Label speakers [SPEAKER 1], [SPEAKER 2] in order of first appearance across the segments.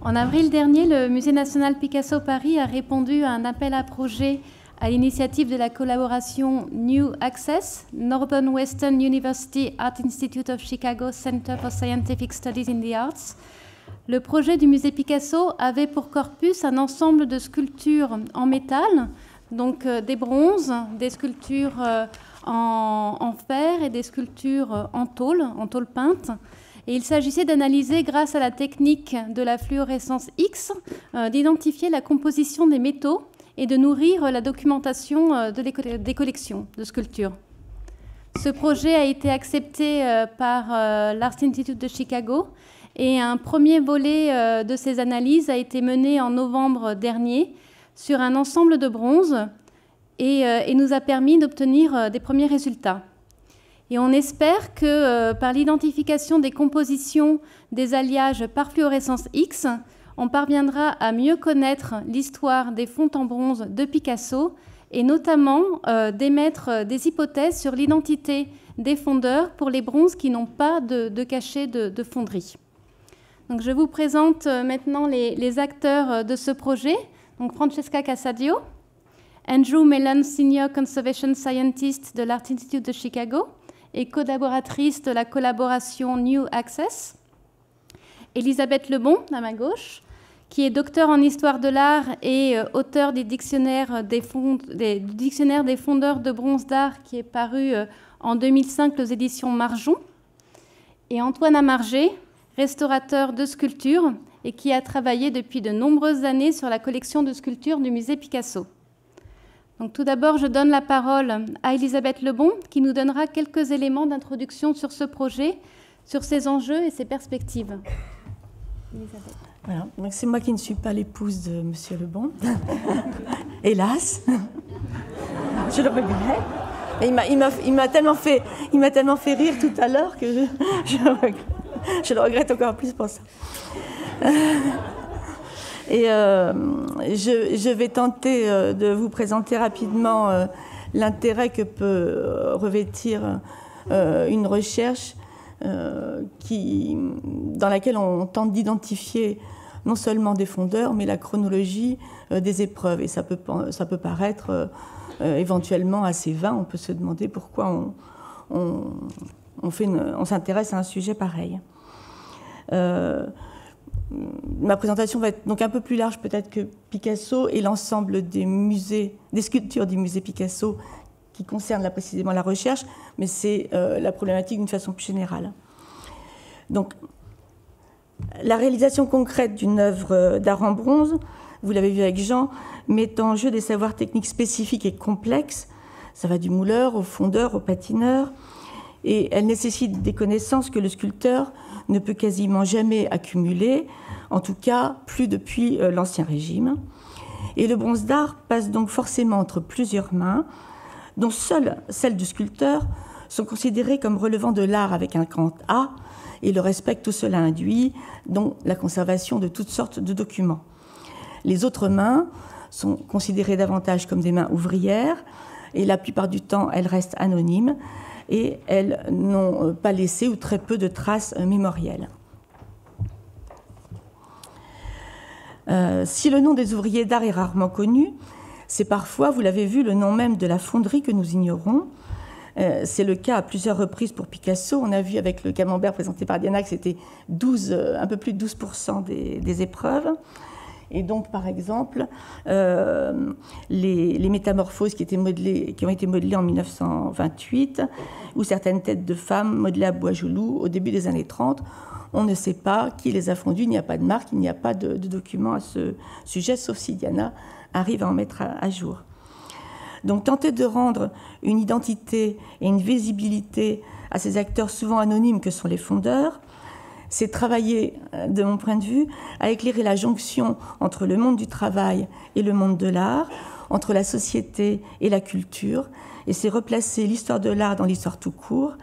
[SPEAKER 1] En avril dernier, le Musée national Picasso Paris a répondu à un appel à projet à l'initiative de la collaboration New Access, Northern Western University Art Institute of Chicago Center for Scientific Studies in the Arts. Le projet du musée Picasso avait pour corpus un ensemble de sculptures en métal, donc euh, des bronzes, des sculptures euh, en, fer et des sculptures en tôle, en tôle peinte. Il s'agissait d'analyser, grâce à la technique de la fluorescence X, euh, d'identifier la composition des métaux et de nourrir la documentation euh, des collections de sculptures. Ce projet a été accepté euh, par l'Art Institute de Chicago et un premier volet de ces analyses a été mené en novembre dernier sur un ensemble de bronze et nous a permis d'obtenir des premiers résultats. Et on espère que euh, par l'identification des compositions des alliages par fluorescence X, on parviendra à mieux connaître l'histoire des fonds en bronze de Picasso et notamment euh, d'émettre euh, des hypothèses sur l'identité des fondeurs pour les bronzes qui n'ont pas de, cachet de, fonderie. Donc je vous présente maintenant les, les, acteurs de ce projet. Donc Francesca Casadio, Andrew Mellon, Senior Conservation Scientist de l'Art Institute de Chicago, et collaboratrice de la collaboration New Access. Elisabeth Lebon, à ma gauche, qui est docteur en histoire de l'art et euh, auteur du dictionnaire dictionnaire des fondeurs de bronze d'art qui est paru euh, en 2005 aux éditions Marjon. Et Antoine Amargé, restaurateur de sculptures et qui a travaillé depuis de nombreuses années sur la collection de sculptures du musée Picasso. Donc, tout d'abord, je donne la parole à Elisabeth Lebon, qui nous donnera quelques éléments d'introduction sur ce projet, sur ses enjeux et ses perspectives.
[SPEAKER 2] Voilà. Donc, c'est moi qui ne suis pas l'épouse de M. Lebon, hélas. je le regrette. il m'a tellement, fait, tellement fait rire tout à l'heure que je, je, le regrette encore plus pour ça. Et euh, je, vais tenter euh, de vous présenter rapidement euh, l'intérêt que peut revêtir une recherche qui, dans laquelle on tente d'identifier non seulement des fondeurs, mais la chronologie des épreuves. Et ça peut, ça peut paraître éventuellement assez vain. On peut se demander pourquoi on, on, s'intéresse à un sujet pareil ma présentation va être donc un peu plus large peut-être que Picasso et l'ensemble des musées, des sculptures du musée Picasso qui concernent là précisément la recherche, mais c'est euh, la problématique d'une façon plus générale. Donc, la réalisation concrète d'une œuvre d'art en bronze, vous l'avez vu avec Jean, met en jeu des savoirs techniques spécifiques et complexes. Ça va du mouleur au fondeur, au patineur, et elle nécessite des connaissances que le sculpteur ne peut quasiment jamais accumuler, en tout cas plus depuis euh, l'Ancien Régime. Et le bronze d'art passe donc forcément entre plusieurs mains, dont seules celles du sculpteur sont considérées comme relevant de l'art avec un grand A, et le respect que tout cela induit, dont la conservation de toutes sortes de documents. Les autres mains sont considérées davantage comme des mains ouvrières, et la plupart du temps, elles restent anonymes, et elles n'ont pas laissé ou très peu de traces mémorielles. Euh, si le nom des ouvriers d'art est rarement connu, c'est parfois, vous l'avez vu, le nom même de la fonderie que nous ignorons. Euh, c'est le cas à plusieurs reprises pour Picasso. On a vu avec le camembert présenté par Diana que c'était euh, un peu plus de 12% des, épreuves. Et donc, par exemple, euh, les, métamorphoses qui, ont été modelées en 1928, ou certaines têtes de femmes modelées à Boisjoulou au début des années 30, on ne sait pas qui les a fondues, il n'y a pas de marque, il n'y a pas de, document à ce sujet, sauf si Diana arrive à en mettre à jour. Donc tenter de rendre une identité et une visibilité à ces acteurs souvent anonymes que sont les fondeurs, c'est travailler, euh, de mon point de vue, à éclairer la jonction entre le monde du travail et le monde de l'art, entre la société et la culture, et c'est replacer l'histoire de l'art dans l'histoire tout court,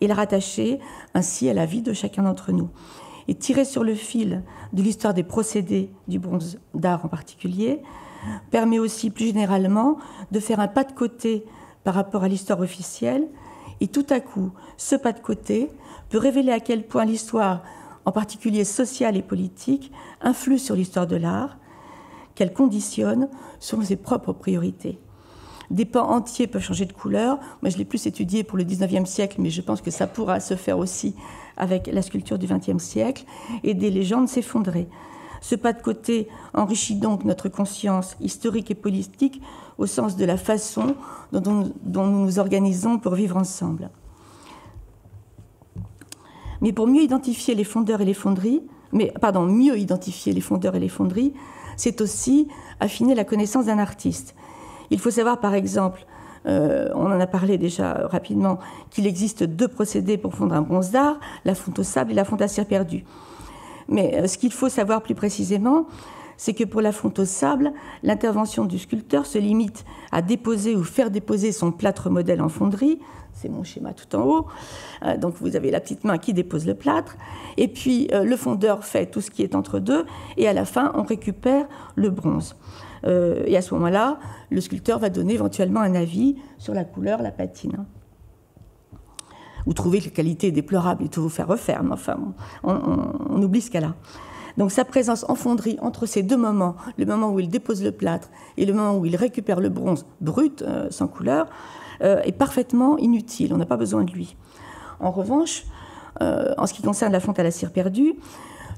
[SPEAKER 2] et la rattacher ainsi à la vie de chacun d'entre nous. Et tirer sur le fil de l'histoire des procédés du bronze d'art en particulier, permet aussi plus généralement de faire un pas de côté par rapport à l'histoire officielle, et tout à coup, ce pas de côté peut révéler à quel point l'histoire en particulier sociale et politique, influe sur l'histoire de l'art, qu'elle conditionne selon ses propres priorités. Des pans entiers peuvent changer de couleur. Moi, je l'ai plus étudié pour le 19e siècle, mais je pense que ça pourra se faire aussi avec la sculpture du 20e siècle, et des légendes s'effondrer. Ce pas de côté enrichit donc notre conscience historique et politique au sens de la façon dont, nous nous organisons pour vivre ensemble. Mais pour mieux identifier les fondeurs et les fonderies, mais pardon, mieux identifier les fondeurs et les fonderies, c'est aussi affiner la connaissance d'un artiste. Il faut savoir par exemple, euh, on en a parlé déjà rapidement, qu'il existe deux procédés pour fondre un bronze d'art, la fonte au sable et la fonte à cire perdue. Mais euh, ce qu'il faut savoir plus précisément, c'est que pour la fonte au sable, l'intervention du sculpteur se limite à déposer ou faire déposer son plâtre modèle en fonderie. C'est mon schéma tout en haut. Euh, donc vous avez la petite main qui dépose le plâtre. Et puis euh, le fondeur fait tout ce qui est entre deux. Et à la fin, on récupère le bronze. et à ce moment-là, le sculpteur va donner éventuellement un avis sur la couleur, la patine ou trouver que la qualité est déplorable et tout vous faire refaire. Mais enfin, on, oublie ce cas-là. Donc sa présence en fonderie entre ces deux moments, le moment où il dépose le plâtre et le moment où il récupère le bronze brut, euh, sans couleur, euh, est parfaitement inutile. On n'a pas besoin de lui. En revanche, euh, en ce qui concerne la fonte à la cire perdue,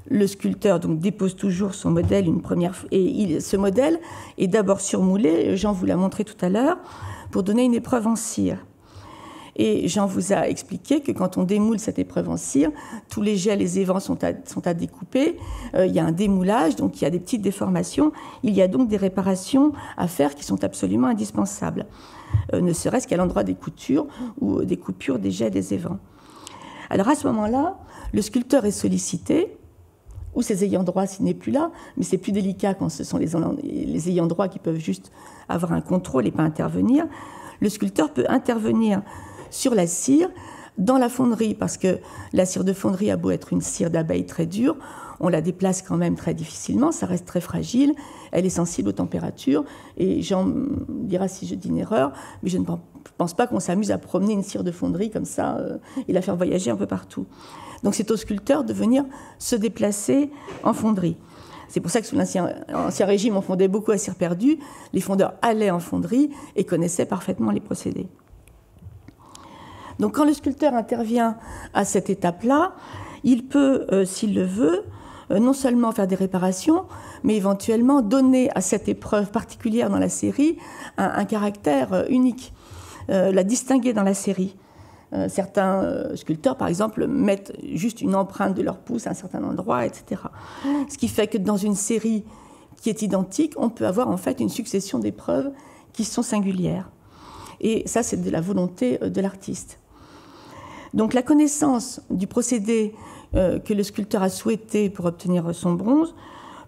[SPEAKER 2] le sculpteur donc dépose toujours son modèle une première et ce modèle est d'abord surmoulé. Jean vous l'a montré tout à l'heure pour donner une épreuve en cire. Et Jean vous a expliqué que quand on démoule cette épreuve en cire, tous les gels, les évents sont à, découper. Euh, il y a un démoulage, donc il y a des petites déformations. Il y a donc des réparations à faire qui sont absolument indispensables, euh, ne serait-ce qu'à l'endroit des coutures ou des coupures des jets, des évents. Alors à ce moment-là, le sculpteur est sollicité, ou ses ayants droit s'il n'est plus là, mais c'est plus délicat quand ce sont les, les ayants droit qui peuvent juste avoir un contrôle et pas intervenir. Le sculpteur peut intervenir sur la cire dans la fonderie, parce que la cire de fonderie a beau être une cire d'abeille très dure, on la déplace quand même très difficilement, ça reste très fragile, elle est sensible aux températures, et Jean dira si je dis une erreur, mais je ne pense pas qu'on s'amuse à promener une cire de fonderie comme ça euh, et la faire voyager un peu partout. Donc c'est au sculpteur de venir se déplacer en fonderie. C'est pour ça que sous l'ancien régime, on fondait beaucoup à cire perdue. Les fondeurs allaient en fonderie et connaissaient parfaitement les procédés. Donc quand le sculpteur intervient à cette étape-là, il peut, euh, s'il le veut, euh, non seulement faire des réparations, mais éventuellement donner à cette épreuve particulière dans la série un, caractère euh, unique, la distinguer dans la série. certains sculpteurs, par exemple, mettent juste une empreinte de leur pouce à un certain endroit, etc. Ce qui fait que dans une série qui est identique, on peut avoir en fait une succession d'épreuves qui sont singulières. Et ça, c'est de la volonté de l'artiste. Donc la connaissance du procédé euh, que le sculpteur a souhaité pour obtenir son bronze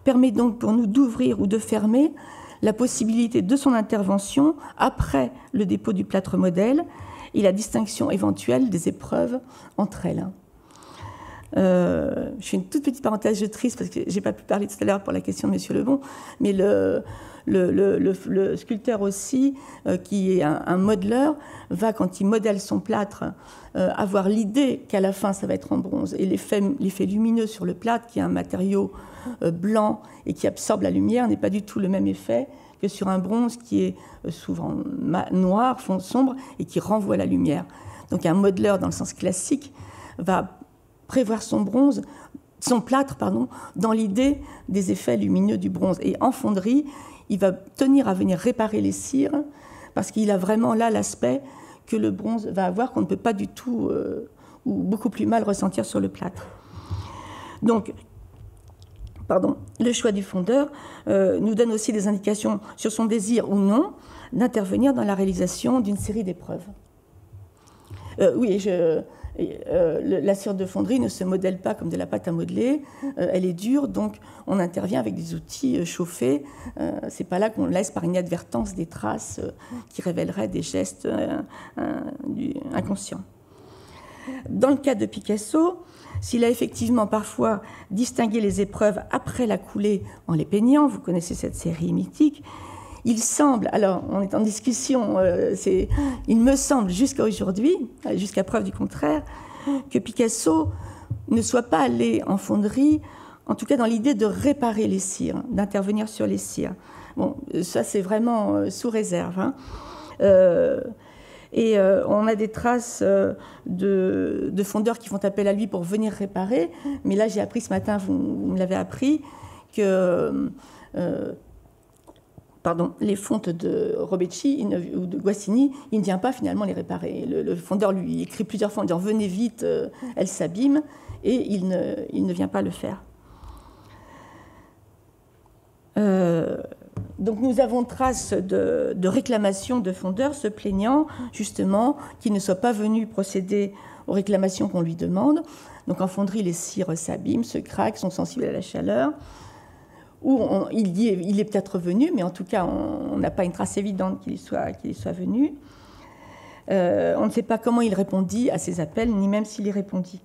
[SPEAKER 2] permet donc pour nous d'ouvrir ou de fermer la possibilité de son intervention après le dépôt du plâtre modèle et la distinction éventuelle des épreuves entre elles. Euh, je fais une toute petite parenthèse, je triste parce que j'ai pas pu parler tout à l'heure pour la question de Monsieur Lebon, mais le, le, sculpteur aussi, euh, qui est un, modeleur, va, quand il modèle son plâtre, euh, avoir l'idée qu'à la fin, ça va être en bronze. Et l'effet lumineux sur le plâtre, qui est un matériau euh, blanc et qui absorbe la lumière, n'est pas du tout le même effet que sur un bronze qui est souvent noir, fond sombre, et qui renvoie la lumière. Donc un modeleur, dans le sens classique, va prévoir son bronze son plâtre pardon, dans l'idée des effets lumineux du bronze. Et en fonderie, il va tenir à venir réparer les cires parce qu'il a vraiment là l'aspect que le bronze va avoir qu'on ne peut pas du tout euh, ou beaucoup plus mal ressentir sur le plâtre. Donc, pardon, le choix du fondeur euh, nous donne aussi des indications sur son désir ou non d'intervenir dans la réalisation d'une série d'épreuves. Euh, oui, je, euh, la cire de fonderie ne se modèle pas comme de la pâte à modeler. Euh, elle est dure, donc on intervient avec des outils euh, chauffés. c'est pas là qu'on laisse par inadvertance des traces qui révéleraient des gestes inconscients. Dans le cas de Picasso, s'il a effectivement parfois distingué les épreuves après la coulée en les peignant, vous connaissez cette série mythique, il semble, alors on est en discussion, euh, il me semble jusqu'à aujourd'hui, jusqu'à preuve du contraire, que Picasso ne soit pas allé en fonderie, en tout cas dans l'idée de réparer les cires, d'intervenir sur les cires. Bon, ça c'est vraiment euh, sous réserve. Hein. Euh, et on a des traces de, fondeurs qui font appel à lui pour venir réparer. Mais là, j'ai appris ce matin, vous, me l'avez appris, que pardon, les fontes de Robecci ou de Guassini, il ne vient pas finalement les réparer. Le, fondeur lui écrit plusieurs fois en disant Venez vite, elle s'abîme, et il ne, vient pas le faire. Euh, donc nous avons trace de, réclamations de fondeurs se plaignant justement qu'ils ne soient pas venus procéder aux réclamations qu'on lui demande. Donc en fonderie, les cires s'abîment, se craquent, sont sensibles à la chaleur. Il, dit, il est peut-être venu, mais en tout cas, on n'a pas une trace évidente qu'il soit, venu. Euh, on ne sait pas comment il répondit à ces appels, ni même s'il y répondit.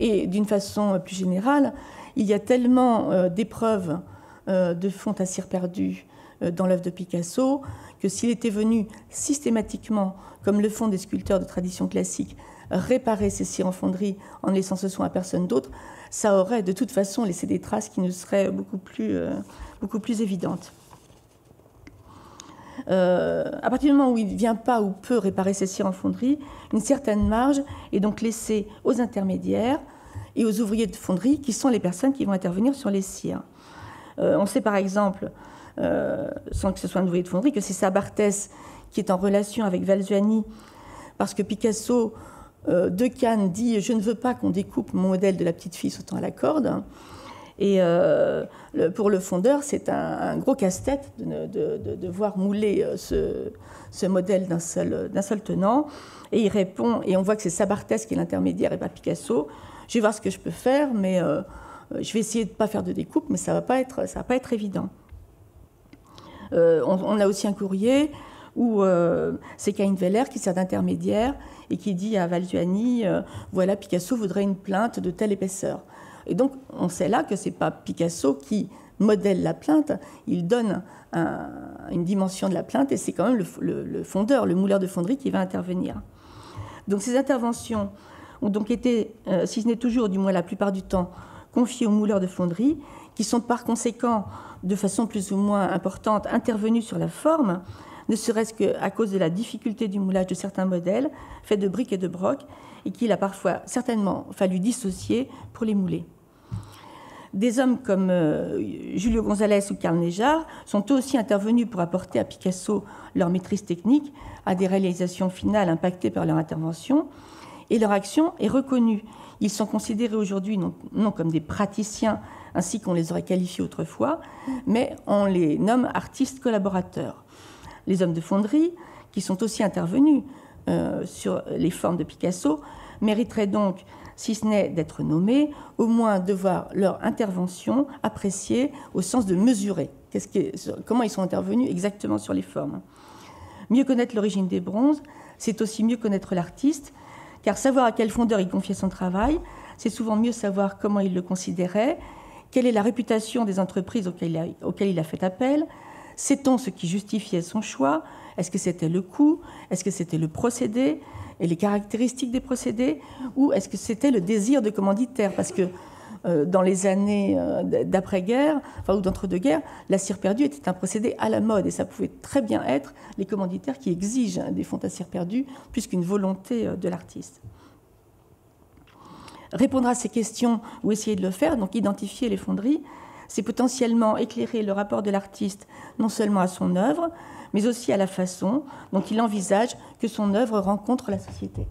[SPEAKER 2] Et d'une façon plus générale, il y a tellement euh, d'épreuves euh, de fonte à cire perdue euh, dans l'œuvre de Picasso, que s'il était venu systématiquement, comme le font des sculpteurs de tradition classique, réparer ces cires en fonderie en laissant ce soin à personne d'autre, ça aurait de toute façon laissé des traces qui nous seraient beaucoup plus, euh, beaucoup plus évidentes. à partir du moment où il ne vient pas ou peut réparer ces cires en fonderie, une certaine marge est donc laissée aux intermédiaires et aux ouvriers de fonderie qui sont les personnes qui vont intervenir sur les cires. Euh, on sait par exemple, euh, sans que ce soit un ouvrier de fonderie, que c'est Sabartès qui est en relation avec Valzuani, parce que Picasso euh, de Cannes dit Je ne veux pas qu'on découpe mon modèle de la petite fille sautant à la corde. Et pour le fondeur, c'est un, gros casse-tête de, voir mouler ce, modèle d'un seul, seul, tenant. Et il répond, et on voit que c'est Sabartès qui est l'intermédiaire et pas Picasso. Je vais voir ce que je peux faire, mais euh, je vais essayer de ne pas faire de découpe, mais ça ne va, pas être, va pas être évident. Euh, on, a aussi un courrier où euh, c'est Cain Veller qui sert d'intermédiaire et qui dit à Valzuani voilà, Picasso voudrait une plainte de telle épaisseur. Et donc, on sait là que ce n'est pas Picasso qui modèle la plainte, il donne une dimension de la plainte et c'est quand même le, fondeur, le mouleur de fonderie qui va intervenir. Donc, ces interventions ont donc été, si ce n'est toujours, du moins la plupart du temps, confiés aux mouleurs de fonderie, qui sont par conséquent, de façon plus ou moins importante, intervenus sur la forme, ne serait-ce qu'à cause de la difficulté du moulage de certains modèles, faits de briques et de brocs, et qu'il a parfois certainement fallu dissocier pour les mouler. Des hommes comme euh, Julio González ou Carl Nejar sont aussi intervenus pour apporter à Picasso leur maîtrise technique à des réalisations finales impactées par leur intervention, et leur action est reconnue ils sont considérés aujourd'hui non, comme des praticiens, ainsi qu'on les aurait qualifiés autrefois, mais on les nomme artistes collaborateurs. Les hommes de fonderie, qui sont aussi intervenus euh, sur les formes de Picasso, mériteraient donc, si ce n'est d'être nommés, au moins de voir leur intervention appréciée au sens de mesurer comment ils sont intervenus exactement sur les formes? Mieux connaître l'origine des bronzes, c'est aussi mieux connaître l'artiste car savoir à quel fondeur il confiait son travail, c'est souvent mieux savoir comment il le considérait, quelle est la réputation des entreprises auxquelles il a, fait appel, sait-on ce qui justifiait son choix, est-ce que c'était le coût, est-ce que c'était le procédé et les caractéristiques des procédés, ou est-ce que c'était le désir de commanditaire? Parce que euh, dans les années euh, d'après-guerre, ou d'entre-deux-guerres, la cire perdue était un procédé à la mode et ça pouvait très bien être les commanditaires qui exigent des fonds à cire perdue plus qu'une volonté euh, de l'artiste. Répondre à ces questions ou essayer de le faire, donc identifier les fonderies, c'est potentiellement éclairer le rapport de l'artiste non seulement à son œuvre, mais aussi à la façon dont il envisage que son œuvre rencontre la société.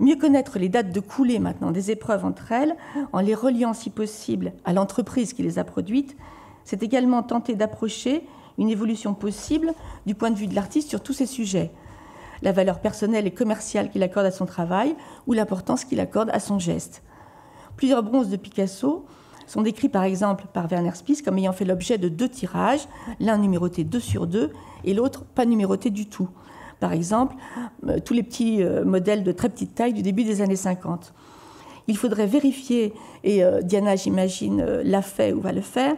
[SPEAKER 2] Mieux connaître les dates de coulée maintenant des épreuves entre elles, en les reliant si possible à l'entreprise qui les a produites, c'est également tenter d'approcher une évolution possible du point de vue de l'artiste sur tous ces sujets. La valeur personnelle et commerciale qu'il accorde à son travail ou l'importance qu'il accorde à son geste. Plusieurs bronzes de Picasso sont décrits par exemple par Werner Spies comme ayant fait l'objet de deux tirages, l'un numéroté 2 sur 2 et l'autre pas numéroté du tout par exemple, euh, tous les petits euh, modèles de très petite taille du début des années 50. Il faudrait vérifier, et euh, Diana, j'imagine, l'a fait ou va le faire,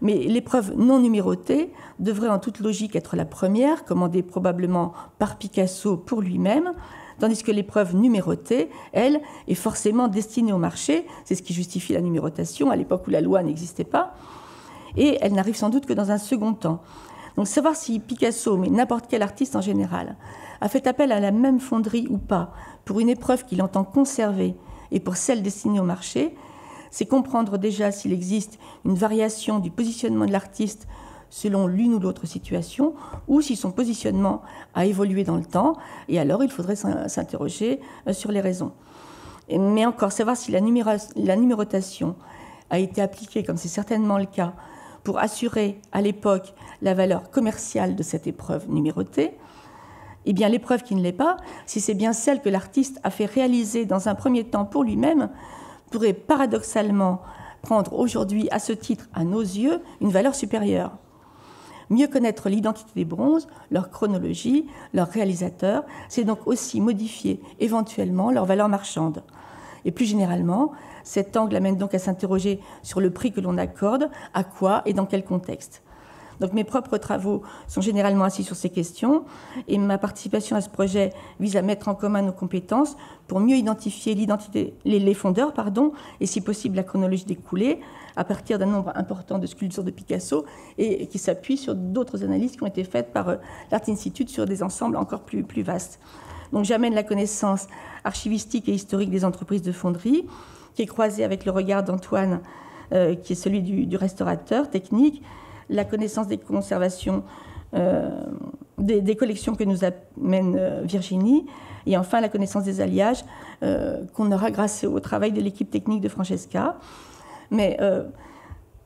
[SPEAKER 2] mais l'épreuve non numérotée devrait en toute logique être la première, commandée probablement par Picasso pour lui-même, tandis que l'épreuve numérotée, elle, est forcément destinée au marché, c'est ce qui justifie la numérotation à l'époque où la loi n'existait pas, et elle n'arrive sans doute que dans un second temps. Donc savoir si Picasso, mais n'importe quel artiste en général, a fait appel à la même fonderie ou pas pour une épreuve qu'il entend conserver et pour celle destinée au marché, c'est comprendre déjà s'il existe une variation du positionnement de l'artiste selon l'une ou l'autre situation, ou si son positionnement a évolué dans le temps, et alors il faudrait s'interroger euh, sur les raisons. Mais encore, savoir si la, numérotation a été appliquée, comme c'est certainement le cas, pour assurer à l'époque la valeur commerciale de cette épreuve numérotée, eh bien l'épreuve qui ne l'est pas, si c'est bien celle que l'artiste a fait réaliser dans un premier temps pour lui-même, pourrait paradoxalement prendre aujourd'hui à ce titre, à nos yeux, une valeur supérieure. Mieux connaître l'identité des bronzes, leur chronologie, leurs réalisateurs, c'est donc aussi modifier éventuellement leur valeur marchande. Et plus généralement, cet angle amène donc à s'interroger sur le prix que l'on accorde, à quoi et dans quel contexte. Donc mes propres travaux sont généralement assis sur ces questions et ma participation à ce projet vise à mettre en commun nos compétences pour mieux identifier l'identité, les, fondeurs et si possible la chronologie des coulées à partir d'un nombre important de sculptures de Picasso et qui s'appuient sur d'autres analyses qui ont été faites par euh, l'Art Institute sur des ensembles encore plus, vastes. Donc j'amène la connaissance archivistique et historique des entreprises de fonderie qui est croisée avec le regard d'Antoine euh, qui est celui du restaurateur technique la connaissance des conservations, euh, des, collections que nous amène euh, Virginie, et enfin la connaissance des alliages euh, qu'on aura grâce au travail de l'équipe technique de Francesca. Mais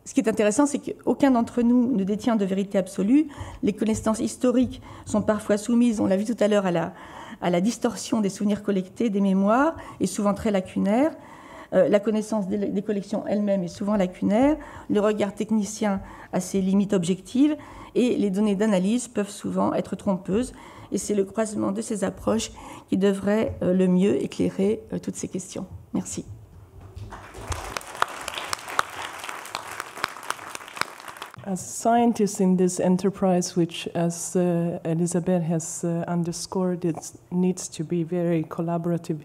[SPEAKER 2] ce qui est intéressant, c'est qu'aucun d'entre nous ne détient de vérité absolue. Les connaissances historiques sont parfois soumises, on l'a vu tout à l'heure, à la, à la distorsion des souvenirs collectés, des mémoires, et souvent très lacunaires. Euh, la connaissance des, collections elles-mêmes est souvent lacunaire, le regard technicien a ses limites objectives et les données d'analyse peuvent souvent être trompeuses. Et c'est le croisement de ces approches qui devrait euh, le mieux éclairer euh, toutes ces questions. Merci.
[SPEAKER 3] As a scientist in this enterprise, which, as uh, has uh, underscored, needs to be very collaborative.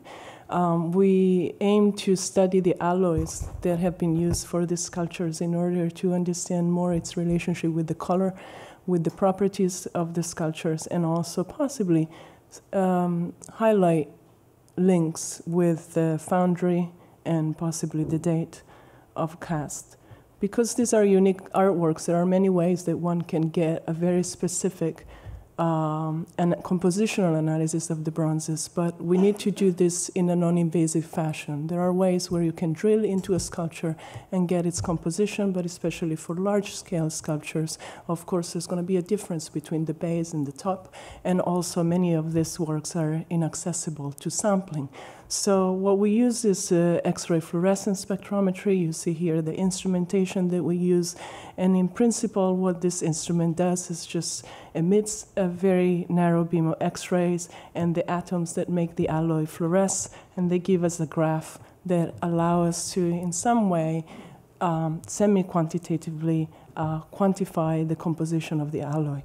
[SPEAKER 3] Um, we aim to study the alloys that have been used for these sculptures in order to understand more its relationship with the color, with the properties of the sculptures, and also possibly um, highlight links with the foundry and possibly the date of cast. Because these are unique artworks, there are many ways that one can get a very specific um, and compositional analysis of the bronzes, but we need to do this in a non invasive fashion. There are ways where you can drill into a sculpture and get its composition, but especially for large scale sculptures, of course, there's going to be a difference between the base and the top, and also many of these works are inaccessible to sampling. So what we use is uh, X-ray fluorescence spectrometry. You see here the instrumentation that we use. And in principle, what this instrument does is just emits a very narrow beam of X-rays and the atoms that make the alloy fluoresce, and they give us a graph that allow us to, in some way, um, semi-quantitatively uh, quantify the composition of the alloy.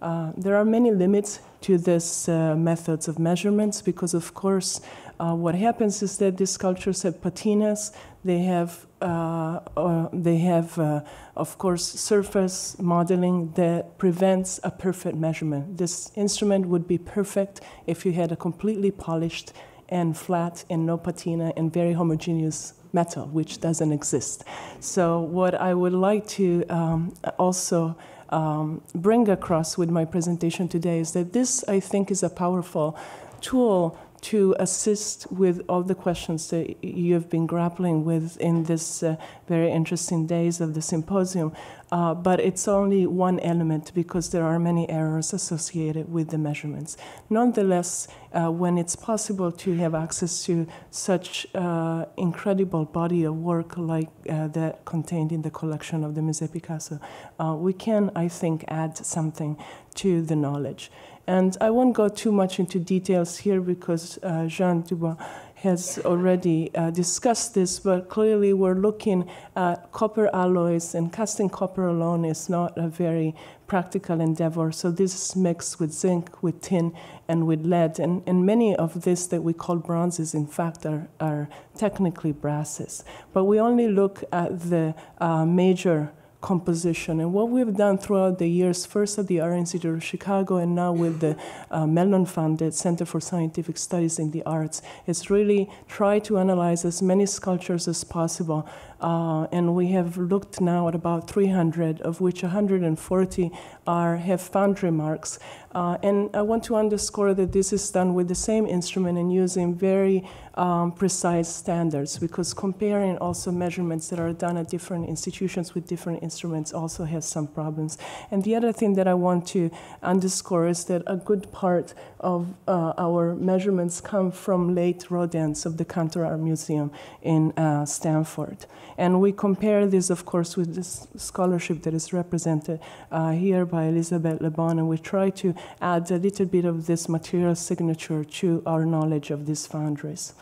[SPEAKER 3] Uh, there are many limits to this uh, methods of measurements because, of course, uh, what happens is that these sculptures have patinas. They have, uh, uh, they have, uh, of course, surface modeling that prevents a perfect measurement. This instrument would be perfect if you had a completely polished and flat and no patina and very homogeneous metal, which doesn't exist. So, what I would like to um, also um, bring across with my presentation today is that this, I think, is a powerful tool to assist with all the questions that you have been grappling with in this uh, very interesting days of the symposium. Uh, but it's only one element because there are many errors associated with the measurements. Nonetheless, uh, when it's possible to have access to such uh, incredible body of work like uh, that contained in the collection of the Musée Picasso, uh, we can, I think, add something to the knowledge. And I won't go too much into details here because uh, Jean Dubois has already uh, discussed this, but clearly we're looking at copper alloys, and casting copper alone is not a very practical endeavor. So this is mixed with zinc, with tin, and with lead. And, and many of this that we call bronzes, in fact, are, are technically brasses. But we only look at the uh, major composition. And what we've done throughout the years, first at the Art Institute of Chicago and now with the uh, Mellon funded Center for Scientific Studies in the Arts, is really try to analyze as many sculptures as possible. Uh, and we have looked now at about 300, of which 140 are, have foundry marks. Uh, and I want to underscore that this is done with the same instrument and using very um, precise standards because comparing also measurements that are done at different institutions with different instruments also has some problems. And the other thing that I want to underscore is that a good part of uh, our measurements come from late rodents of the Cantor Art Museum in uh, Stanford. And we compare this, of course, with this scholarship that is represented uh, here by Elizabeth Le Bon, and we try to add a little bit of this material signature to our knowledge of these foundries.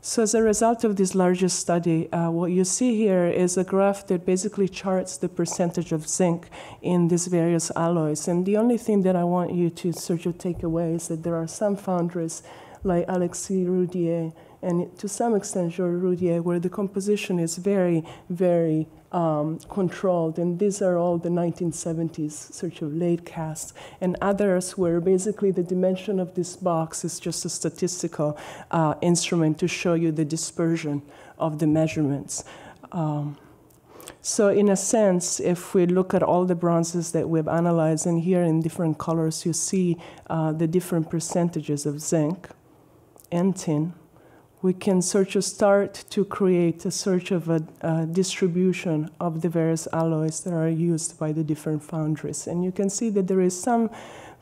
[SPEAKER 3] So, as a result of this larger study, uh, what you see here is a graph that basically charts the percentage of zinc in these various alloys. And the only thing that I want you to sort of take away is that there are some foundries like Alexis Roudier and to some extent Georges Roudier, where the composition is very, very um, controlled. And these are all the 1970s sort of late casts. And others where basically the dimension of this box is just a statistical uh, instrument to show you the dispersion of the measurements. Um, so, in a sense, if we look at all the bronzes that we've analyzed, and here in different colors, you see uh, the different percentages of zinc and tin we can search of start to create a search of a, a, distribution of the various alloys that are used by the different foundries. And you can see that there is some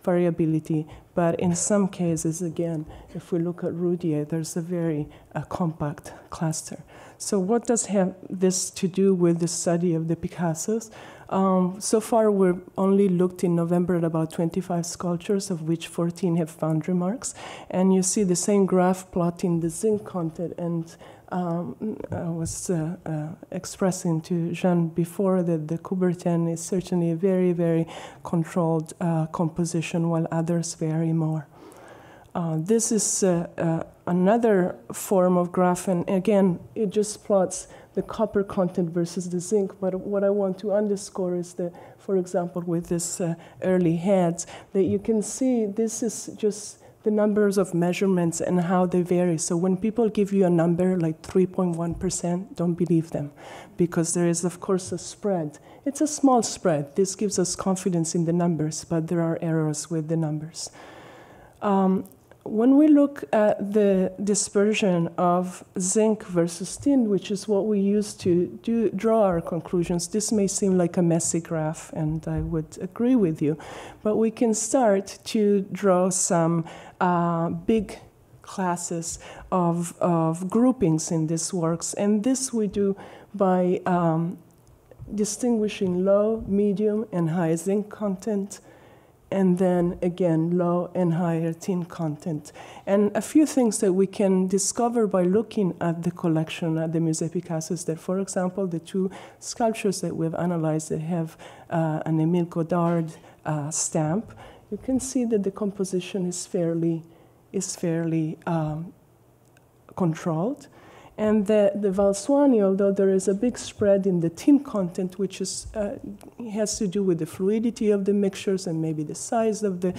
[SPEAKER 3] variability, but in some cases, again, if we look at Roudier, there's a very uh, compact cluster. So, what does have this to do with the study of the Picassos? Um, so far, we've only looked in November at about 25 sculptures, of which 14 have foundry marks. And you see the same graph plotting the zinc content. And um, I was uh, uh, expressing to Jean before that the Coubertin is certainly a very, very controlled uh, composition, while others vary more. Uh, this is uh, uh, another form of graph, and again, it just plots the copper content versus the zinc. But what I want to underscore is that, for example, with this uh, early heads, that you can see this is just the numbers of measurements and how they vary. So when people give you a number like 3.1%, don't believe them because there is, of course, a spread. It's a small spread. This gives us confidence in the numbers, but there are errors with the numbers. Um, when we look at the dispersion of zinc versus tin, which is what we use to do, draw our conclusions, this may seem like a messy graph, and I would agree with you. But we can start to draw some uh, big classes of, of groupings in these works. And this we do by um, distinguishing low, medium, and high zinc content and then again low and higher tin content. And a few things that we can discover by looking at the collection at the Musée Picasso is that, for example, the two sculptures that we've analyzed that have uh, an Emile Godard uh, stamp, you can see that the composition is fairly, is fairly um, controlled. And the, the Valsuani, although there is a big spread in the tin content, which is, uh, has to do with the fluidity of the mixtures and maybe the size of the,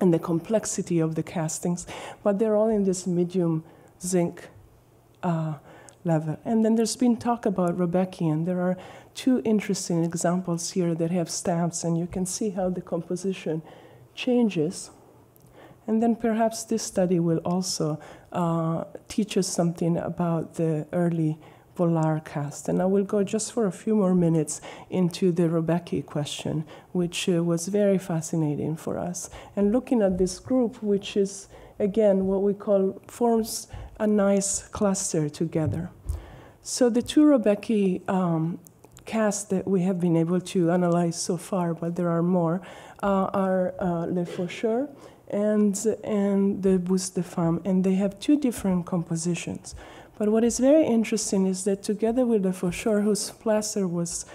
[SPEAKER 3] and the complexity of the castings, but they're all in this medium zinc uh, level. And then there's been talk about Rebeckian. There are two interesting examples here that have stamps, and you can see how the composition changes. And then perhaps this study will also uh, teach us something about the early Vollard cast. And I will go just for a few more minutes into the Rebecki question, which uh, was very fascinating for us. And looking at this group, which is, again, what we call forms a nice cluster together. So the two Rebecki um, casts that we have been able to analyze so far, but there are more, uh, are uh, Le Faucheur and, and the Bouse de Femme, and they have two different compositions. But what is very interesting is that together with Le Faucheur, whose plaster was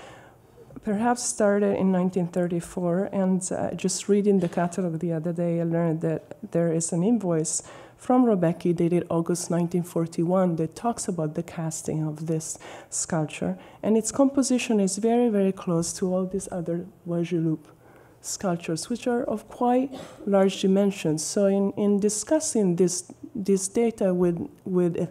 [SPEAKER 3] perhaps started in 1934, and uh, just reading the catalog the other day, I learned that there is an invoice from Rebecki dated August 1941 that talks about the casting of this sculpture. And its composition is very, very close to all these other Guadeloupe sculptures, which are of quite large dimensions. So, in, in discussing this, this data with, with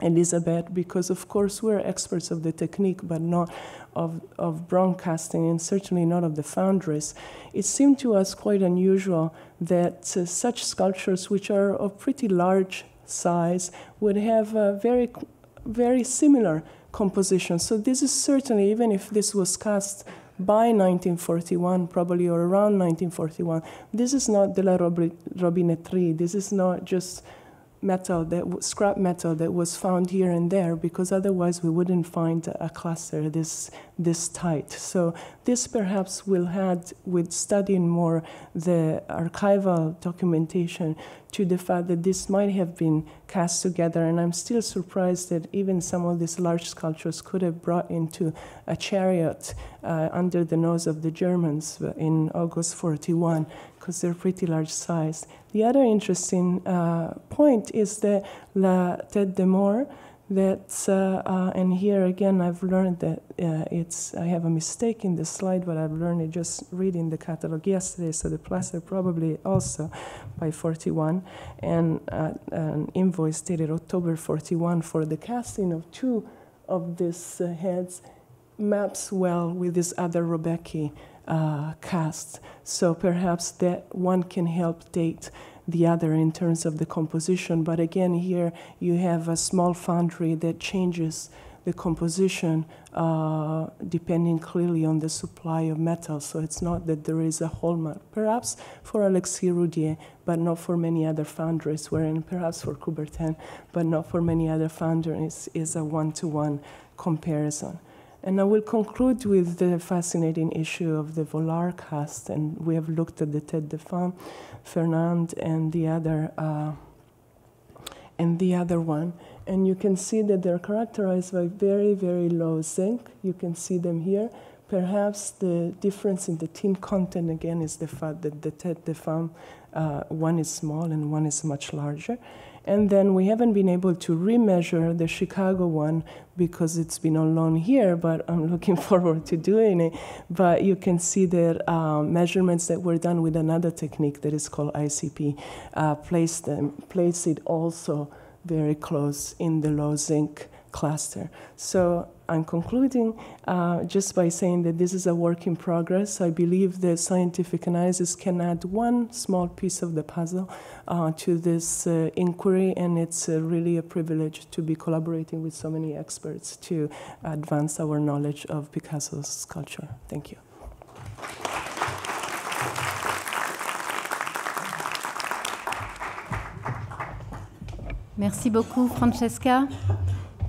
[SPEAKER 3] Elizabeth, because of course we're experts of the technique, but not of, of broadcasting, and certainly not of the foundries, it seemed to us quite unusual that uh, such sculptures, which are of pretty large size, would have a very, very similar composition. So this is certainly, even if this was cast by 1941, probably or around 1941, this is not de la robinetterie. This is not just metal that scrap metal that was found here and there because otherwise we wouldn't find a cluster this this tight so this perhaps will add with studying more the archival documentation to the fact that this might have been cast together and i'm still surprised that even some of these large sculptures could have brought into a chariot uh, under the nose of the germans in august 41 because they're pretty large size. The other interesting uh, point is the La Tête de Mort. That's uh, uh, and here again I've learned that uh, it's I have a mistake in the slide, but I've learned it just reading the catalog yesterday. So the plaster probably also by 41, and uh, an invoice dated October 41 for the casting of two of these uh, heads maps well with this other Rebecki uh, cast. So perhaps that one can help date the other in terms of the composition. But again, here you have a small foundry that changes the composition uh, depending clearly on the supply of metal. So it's not that there is a hallmark. Perhaps for Alexis Roudier, but not for many other foundries, wherein perhaps for Coubertin, but not for many other foundries, is a one to one comparison. And I will conclude with the fascinating issue of the Volar cast, and we have looked at the Tête de Femme, Fernand, and the other, uh, and the other one. And you can see that they're characterized by very, very low zinc. You can see them here. Perhaps the difference in the tin content again is the fact that the Tête de Femme, uh, one is small and one is much larger. And then we haven't been able to remeasure the Chicago one because it's been on loan here, but I'm looking forward to doing it. But you can see that um, measurements that were done with another technique that is called ICP uh, place them, place it also very close in the low zinc cluster. So I'm concluding uh, just by saying that this is a work in progress. I believe that scientific analysis can add one small piece of the puzzle uh, to this uh, inquiry, and it's uh, really a privilege to be collaborating with so many experts to advance our knowledge of Picasso's sculpture. Thank you.
[SPEAKER 1] Merci beaucoup, Francesca.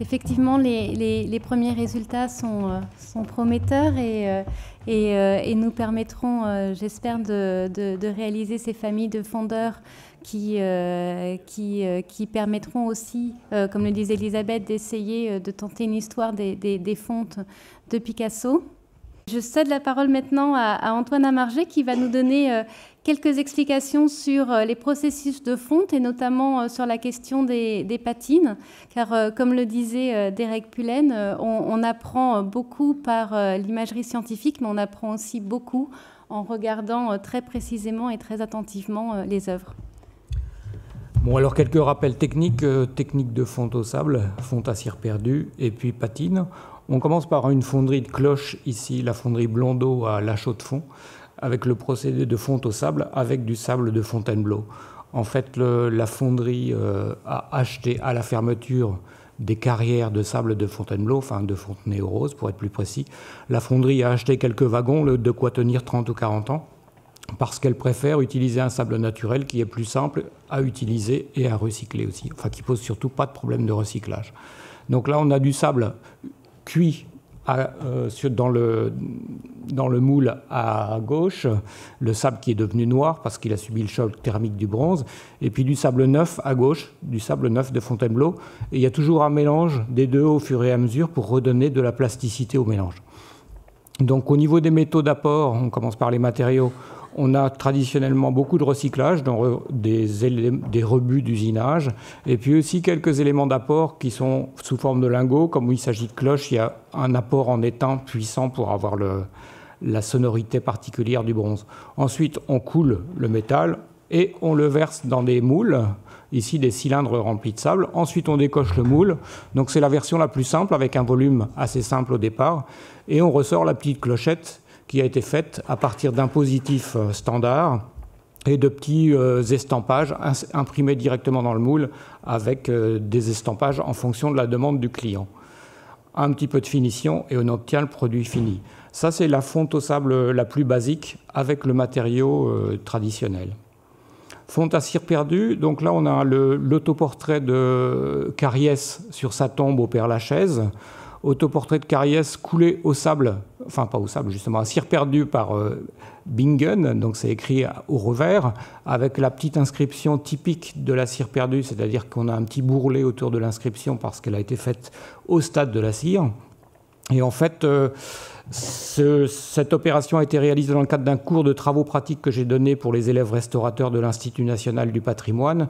[SPEAKER 1] Effectivement, les, premiers résultats sont, euh, prometteurs et, euh, euh, nous permettront, j'espère, de, réaliser ces familles de fondeurs qui, permettront aussi, comme le disait Elisabeth, d'essayer de tenter une histoire des fontes de Picasso. Je cède la parole maintenant à, Antoine Amargé qui va nous donner euh, quelques explications sur euh, les processus de fonte et notamment euh, sur la question des, patines. Car comme le disait Derek Pullen, on, apprend beaucoup par l'imagerie scientifique, mais on apprend aussi beaucoup en regardant très précisément et très attentivement les œuvres.
[SPEAKER 4] Bon, alors quelques rappels techniques. technique de fonte au sable, fonte à cire perdue et puis patine. On commence par une fonderie de cloche, ici la fonderie Blondeau à La Chaux-de-Fonds, avec le procédé de fonte au sable avec du sable de Fontainebleau. En fait, la fonderie euh, a acheté à la fermeture des carrières de sable de Fontainebleau, enfin de Fontenay-aux-Roses pour être plus précis. La fonderie a acheté quelques wagons, de quoi tenir 30 ou 40 ans, parce qu'elle préfère utiliser un sable naturel qui est plus simple à utiliser et à recycler aussi, enfin qui pose surtout pas de problème de recyclage. Donc là, on a du sable cuit euh, dans, le, dans le moule à gauche, le sable qui est devenu noir parce qu'il a subi le choc thermique du bronze, et puis du sable neuf à gauche, du sable neuf de Fontainebleau. Et il y a toujours un mélange des deux au fur et à mesure pour redonner de la plasticité au mélange. Donc au niveau des métaux d'apport, on commence par les matériaux. On a traditionnellement beaucoup de recyclage, dans des, rebuts d'usinage, et puis aussi quelques éléments d'apport qui sont sous forme de lingots. Comme il s'agit de cloches, il y a un apport en étain puissant pour avoir la sonorité particulière du bronze. Ensuite, on coule le métal et on le verse dans des moules, ici des cylindres remplis de sable. Ensuite, on décoche le moule. Donc c'est la version la plus simple avec un volume assez simple au départ. Et on ressort la petite clochette qui a été faite à partir d'un positif euh, standard et de petits euh, estampages imprimés directement dans le moule avec euh, des estampages en fonction de la demande du client. Un petit peu de finition et on obtient le produit fini. Ça, c'est la fonte au sable la plus basique avec le matériau traditionnel. Fonte à cire perdue, donc là on a l'autoportrait de Cariès sur sa tombe au Père Lachaise autoportrait de Cariès coulé au sable, enfin pas au sable justement, à cire perdue par euh, Bingen, donc c'est écrit au revers, avec la petite inscription typique de la cire perdue, c'est-à-dire qu'on a un petit bourrelet autour de l'inscription parce qu'elle a été faite au stade de la cire. Et en fait, euh, cette opération a été réalisée dans le cadre d'un cours de travaux pratiques que j'ai donné pour les élèves restaurateurs de l'Institut national du patrimoine.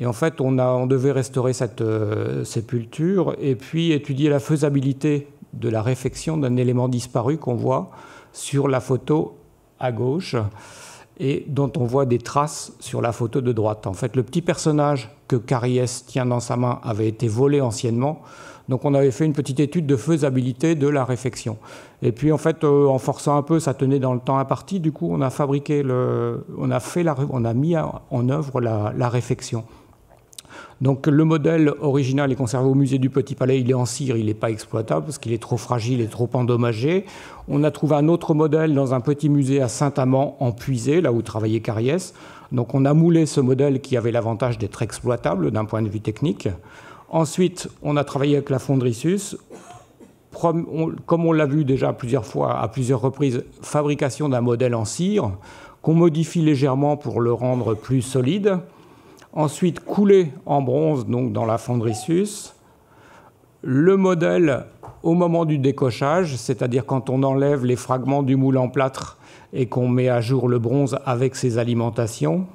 [SPEAKER 4] Et en fait, on, devait restaurer cette euh, sépulture et puis étudier la faisabilité de la réfection d'un élément disparu qu'on voit sur la photo à gauche et dont on voit des traces sur la photo de droite. En fait, le petit personnage que Cariès tient dans sa main avait été volé anciennement. Donc on avait fait une petite étude de faisabilité de la réfection. Et puis en fait, euh, en forçant un peu, ça tenait dans le temps imparti. Du coup, on a fabriqué le, on a fait la, on a mis en œuvre la réfection. Donc le modèle original est conservé au musée du Petit Palais, il est en cire, il n'est pas exploitable parce qu'il est trop fragile et trop endommagé. On a trouvé un autre modèle dans un petit musée à Saint-Amand en puisé, là où travaillait Cariès. Donc on a moulé ce modèle qui avait l'avantage d'être exploitable d'un point de vue technique. Ensuite, on a travaillé avec la fonderie. Comme on l'a vu déjà plusieurs fois, à plusieurs reprises, fabrication d'un modèle en cire qu'on modifie légèrement pour le rendre plus solide ensuite coulé en bronze donc dans la fonderie Sus. Le modèle au moment du décochage, c'est-à-dire quand on enlève les fragments du moule en plâtre et qu'on met à jour le bronze avec ses alimentations.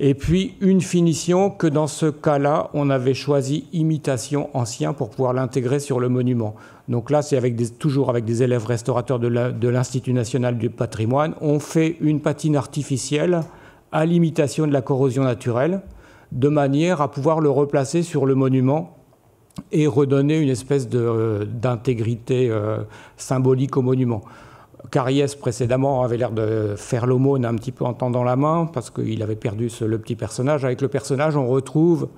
[SPEAKER 4] Et puis une finition que dans ce cas-là, on avait choisi imitation ancien pour pouvoir l'intégrer sur le monument. Donc là, c'est toujours avec des élèves restaurateurs de l'Institut national du patrimoine. On fait une patine artificielle à l'imitation de la corrosion naturelle, de manière à pouvoir le replacer sur le monument et redonner une espèce euh, d'intégrité euh, symbolique au monument. Cariès précédemment avait l'air de faire l'aumône un petit peu en tendant la main parce qu'il avait perdu le petit personnage. Avec le personnage, on retrouve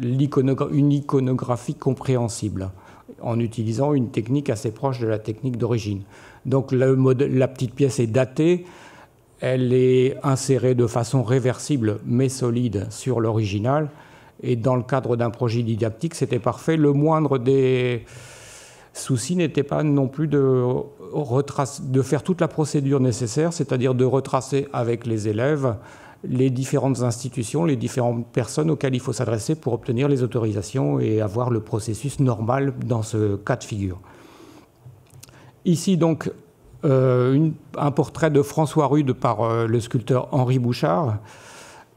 [SPEAKER 4] une iconographie compréhensible en utilisant une technique assez proche de la technique d'origine. Donc la petite pièce est datée, elle est insérée de façon réversible mais solide sur l'original. Et dans le cadre d'un projet didactique, c'était parfait. Le moindre des soucis n'était pas non plus de, faire toute la procédure nécessaire, c'est-à-dire de retracer avec les élèves les différentes institutions, les différentes personnes auxquelles il faut s'adresser pour obtenir les autorisations et avoir le processus normal dans ce cas de figure. Ici, donc, euh, un portrait de François Rude par euh, le sculpteur Henri Bouchard,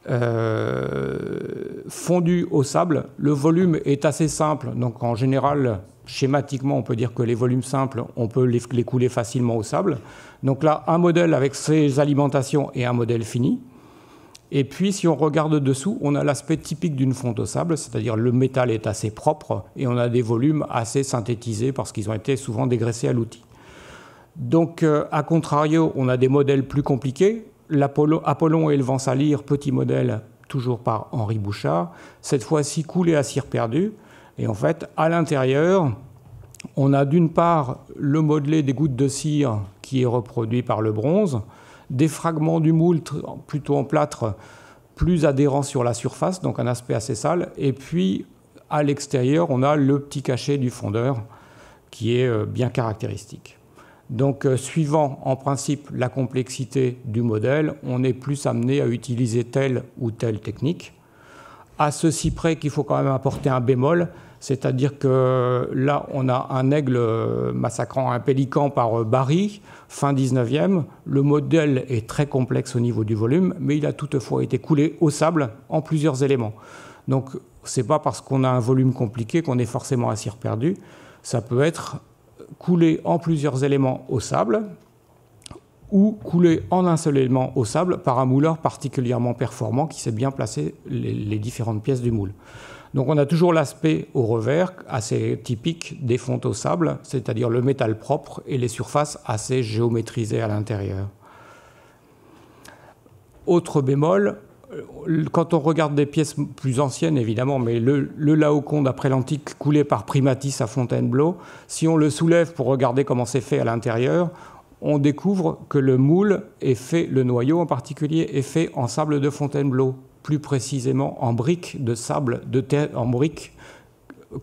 [SPEAKER 4] euh, fondu au sable. Le volume est assez simple, donc en général, schématiquement, on peut dire que les volumes simples, on peut les, les couler facilement au sable. Donc là, un modèle avec ses alimentations et un modèle fini. Et puis, si on regarde dessous, on a l'aspect typique d'une fonte au sable, c'est-à-dire le métal est assez propre et on a des volumes assez synthétisés parce qu'ils ont été souvent dégraissés à l'outil. Donc, euh, à contrario, on a des modèles plus compliqués. Apollon et le vent salir, petit modèle, toujours par Henri Bouchard, cette fois-ci coulé à cire perdue. Et en fait, à l'intérieur, on a d'une part le modelé des gouttes de cire qui est reproduit par le bronze, des fragments du moule plutôt en plâtre plus adhérents sur la surface, donc un aspect assez sale, et puis à l'extérieur, on a le petit cachet du fondeur qui est euh, bien caractéristique. Donc, euh, suivant en principe la complexité du modèle, on est plus amené à utiliser telle ou telle technique. À ceci près qu'il faut quand même apporter un bémol, c'est-à-dire que là, on a un aigle massacrant un pélican par Barry, fin 19e. Le modèle est très complexe au niveau du volume, mais il a toutefois été coulé au sable en plusieurs éléments. Donc, ce n'est pas parce qu'on a un volume compliqué qu'on est forcément à cire perdu. Ça peut être coulé en plusieurs éléments au sable ou coulé en un seul élément au sable par un mouleur particulièrement performant qui sait bien placer les, différentes pièces du moule. Donc on a toujours l'aspect au revers assez typique des fontes au sable, c'est-à-dire le métal propre et les surfaces assez géométrisées à l'intérieur. Autre bémol, quand on regarde des pièces plus anciennes, évidemment, mais le, le Laocoon d'après l'Antique coulé par Primatis à Fontainebleau, si on le soulève pour regarder comment c'est fait à l'intérieur, on découvre que le moule est fait, le noyau en particulier, est fait en sable de Fontainebleau, plus précisément en briques de sable, de terre, en briques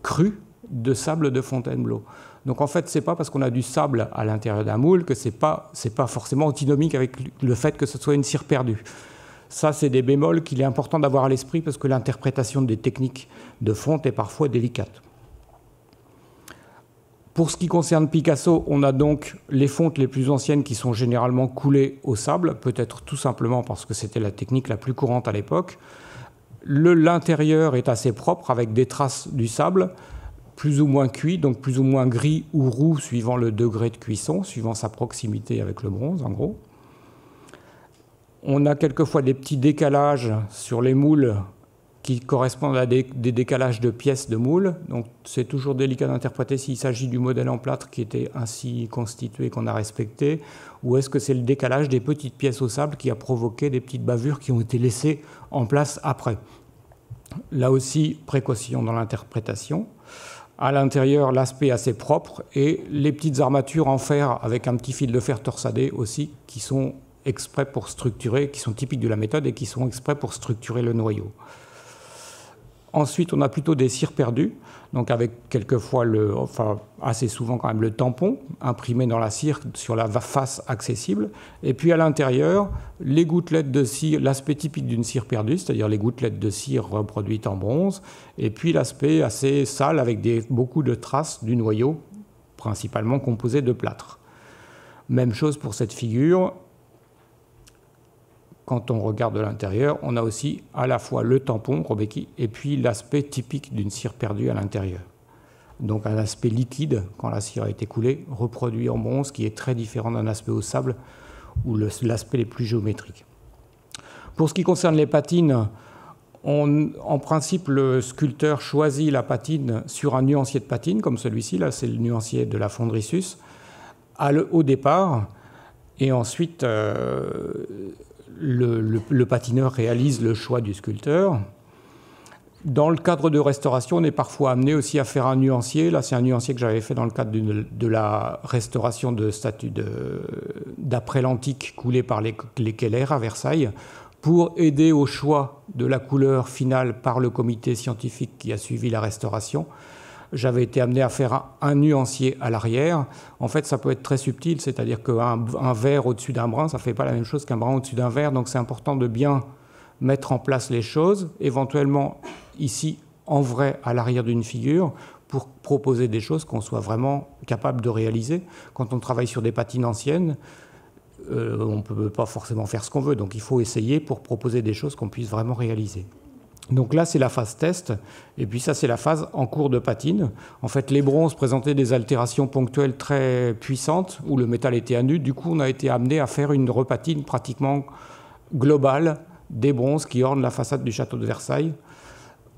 [SPEAKER 4] crues de sable de Fontainebleau. Donc en fait, c'est pas parce qu'on a du sable à l'intérieur d'un moule que c'est pas pas forcément antinomique avec le fait que ce soit une cire perdue. Ça, c'est des bémols qu'il est important d'avoir à l'esprit parce que l'interprétation des techniques de fonte est parfois délicate. Pour ce qui concerne Picasso, on a donc les fontes les plus anciennes qui sont généralement coulées au sable, peut-être tout simplement parce que c'était la technique la plus courante à l'époque. L'intérieur est assez propre avec des traces du sable, plus ou moins cuit, donc plus ou moins gris ou roux suivant le degré de cuisson, suivant sa proximité avec le bronze en gros. On a quelquefois des petits décalages sur les moules qui correspondent à des, décalages de pièces de moules. Donc c'est toujours délicat d'interpréter s'il s'agit du modèle en plâtre qui était ainsi constitué, qu'on a respecté, ou est-ce que c'est le décalage des petites pièces au sable qui a provoqué des petites bavures qui ont été laissées en place après. Là aussi, précaution dans l'interprétation. À l'intérieur, l'aspect assez propre et les petites armatures en fer avec un petit fil de fer torsadé aussi qui sont exprès pour structurer, qui sont typiques de la méthode et qui sont exprès pour structurer le noyau. Ensuite, on a plutôt des cires perdues, donc avec quelquefois, le, enfin assez souvent quand même le tampon imprimé dans la cire sur la face accessible. Et puis à l'intérieur, les gouttelettes de cire, l'aspect typique d'une cire perdue, c'est-à-dire les gouttelettes de cire reproduites en bronze. Et puis l'aspect assez sale avec des, beaucoup de traces du noyau, principalement composé de plâtre. Même chose pour cette figure, quand on regarde l'intérieur, on a aussi à la fois le tampon Robeki et puis l'aspect typique d'une cire perdue à l'intérieur. Donc un aspect liquide quand la cire a été coulée, reproduit en bronze, qui est très différent d'un aspect au sable où l'aspect est plus géométrique. Pour ce qui concerne les patines, en principe, le sculpteur choisit la patine sur un nuancier de patine, comme celui-ci, là c'est le nuancier de la Fondrissus, au départ, et ensuite euh, le, patineur réalise le choix du sculpteur. Dans le cadre de restauration, on est parfois amené aussi à faire un nuancier. Là, c'est un nuancier que j'avais fait dans le cadre de, la restauration de statues d'après l'antique coulées par les, les Keller à Versailles, pour aider au choix de la couleur finale par le comité scientifique qui a suivi la restauration j'avais été amené à faire un, nuancier à l'arrière. En fait, ça peut être très subtil, c'est-à-dire qu'un un vert au-dessus d'un brun, ça ne fait pas la même chose qu'un brun au-dessus d'un vert. Donc c'est important de bien mettre en place les choses, éventuellement ici en vrai à l'arrière d'une figure, pour proposer des choses qu'on soit vraiment capable de réaliser. Quand on travaille sur des patines anciennes, euh, on ne peut pas forcément faire ce qu'on veut, donc il faut essayer pour proposer des choses qu'on puisse vraiment réaliser. Donc là, c'est la phase test. Et puis ça, c'est la phase en cours de patine. En fait, les bronzes présentaient des altérations ponctuelles très puissantes où le métal était à nu. Du coup, on a été amené à faire une repatine pratiquement globale des bronzes qui ornent la façade du château de Versailles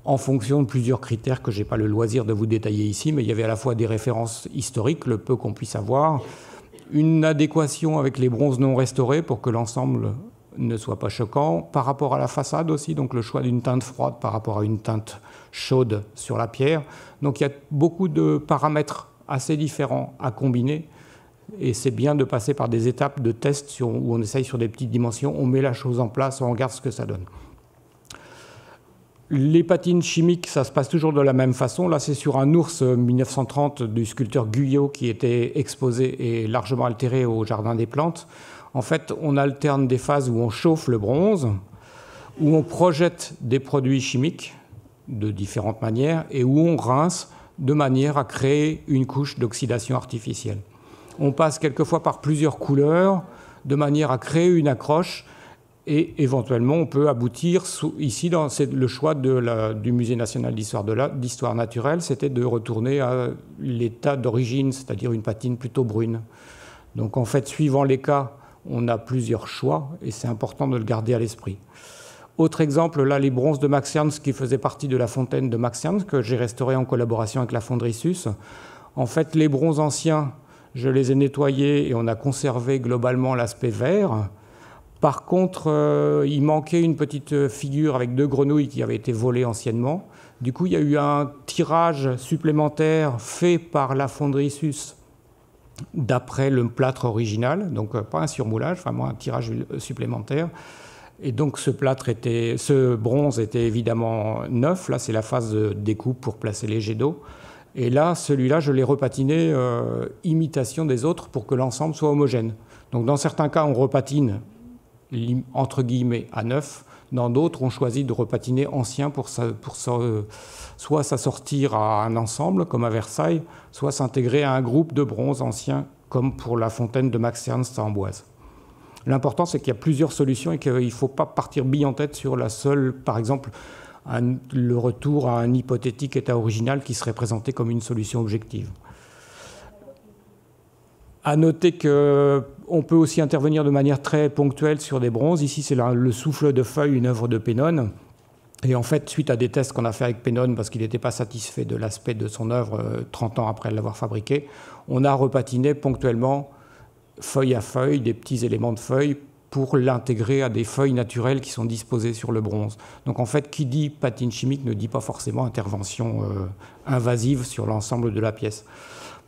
[SPEAKER 4] en fonction de plusieurs critères que je n'ai pas le loisir de vous détailler ici, mais il y avait à la fois des références historiques, le peu qu'on puisse avoir, une adéquation avec les bronzes non restaurés pour que l'ensemble ne soit pas choquant. Par rapport à la façade aussi, donc le choix d'une teinte froide par rapport à une teinte chaude sur la pierre. Donc il y a beaucoup de paramètres assez différents à combiner. Et c'est bien de passer par des étapes de test où on essaye sur des petites dimensions, on met la chose en place, on regarde ce que ça donne. Les patines chimiques, ça se passe toujours de la même façon. Là, c'est sur un ours 1930 du sculpteur Guyot qui était exposé et largement altéré au Jardin des Plantes. En fait, on alterne des phases où on chauffe le bronze, où on projette des produits chimiques de différentes manières et où on rince de manière à créer une couche d'oxydation artificielle. On passe quelquefois par plusieurs couleurs de manière à créer une accroche et éventuellement, on peut aboutir, ici, dans le choix du Musée national d'histoire naturelle, c'était de retourner à l'état d'origine, c'est-à-dire une patine plutôt brune. Donc en fait, suivant les cas, on a plusieurs choix et c'est important de le garder à l'esprit. Autre exemple, là, les bronzes de Max qui faisaient partie de la fontaine de Max que j'ai restauré en collaboration avec la fonderie Sus. En fait, les bronzes anciens, je les ai nettoyés et on a conservé globalement l'aspect vert. Par contre, euh, il manquait une petite figure avec deux grenouilles qui avaient été volées anciennement. Du coup, il y a eu un tirage supplémentaire fait par la fonderie Sus d'après le plâtre original, donc euh, pas un surmoulage, vraiment un tirage supplémentaire. Et donc ce plâtre était, ce bronze était évidemment neuf. Là, c'est la phase de découpe pour placer les jets d'eau. Et là, celui-là, je l'ai repatiné euh, imitation des autres pour que l'ensemble soit homogène. Donc dans certains cas, on repatine entre guillemets à neuf. Dans d'autres, on choisit de repatiner ancien pour, pour soit s'assortir à un ensemble, comme à Versailles, soit s'intégrer à un groupe de bronze ancien, comme pour la fontaine de Max Ernst à Amboise. L'important, c'est qu'il y a plusieurs solutions et qu'il ne faut pas partir bille en tête sur la seule, par exemple, le retour à un hypothétique état original qui serait présenté comme une solution objective. À noter qu'on peut aussi intervenir de manière très ponctuelle sur des bronzes. Ici, c'est le souffle de feuille, une œuvre de Pennone. Et en fait, suite à des tests qu'on a fait avec Pennone, parce qu'il n'était pas satisfait de l'aspect de son œuvre 30 euh, ans après l'avoir fabriquée, on a repatiné ponctuellement, feuille à feuille, des petits éléments de feuille pour l'intégrer à des feuilles naturelles qui sont disposées sur le bronze. Donc en fait, qui dit patine chimique ne dit pas forcément intervention euh, invasive sur l'ensemble de la pièce.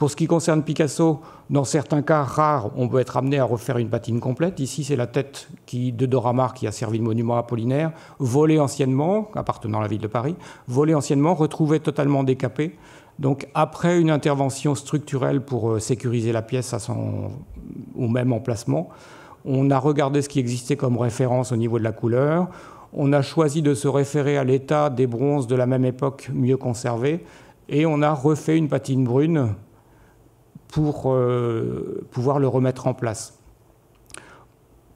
[SPEAKER 4] Pour ce qui concerne Picasso, dans certains cas rares, on peut être amené à refaire une patine complète. Ici, c'est la tête qui, de Doramar qui a servi de monument apollinaire, volée anciennement, appartenant à la ville de Paris, volée anciennement, retrouvée totalement décapée. Donc, après une intervention structurelle pour euh, sécuriser la pièce à son, au même emplacement, on a regardé ce qui existait comme référence au niveau de la couleur. On a choisi de se référer à l'état des bronzes de la même époque mieux conservés. Et on a refait une patine brune pour euh, pouvoir le remettre en place.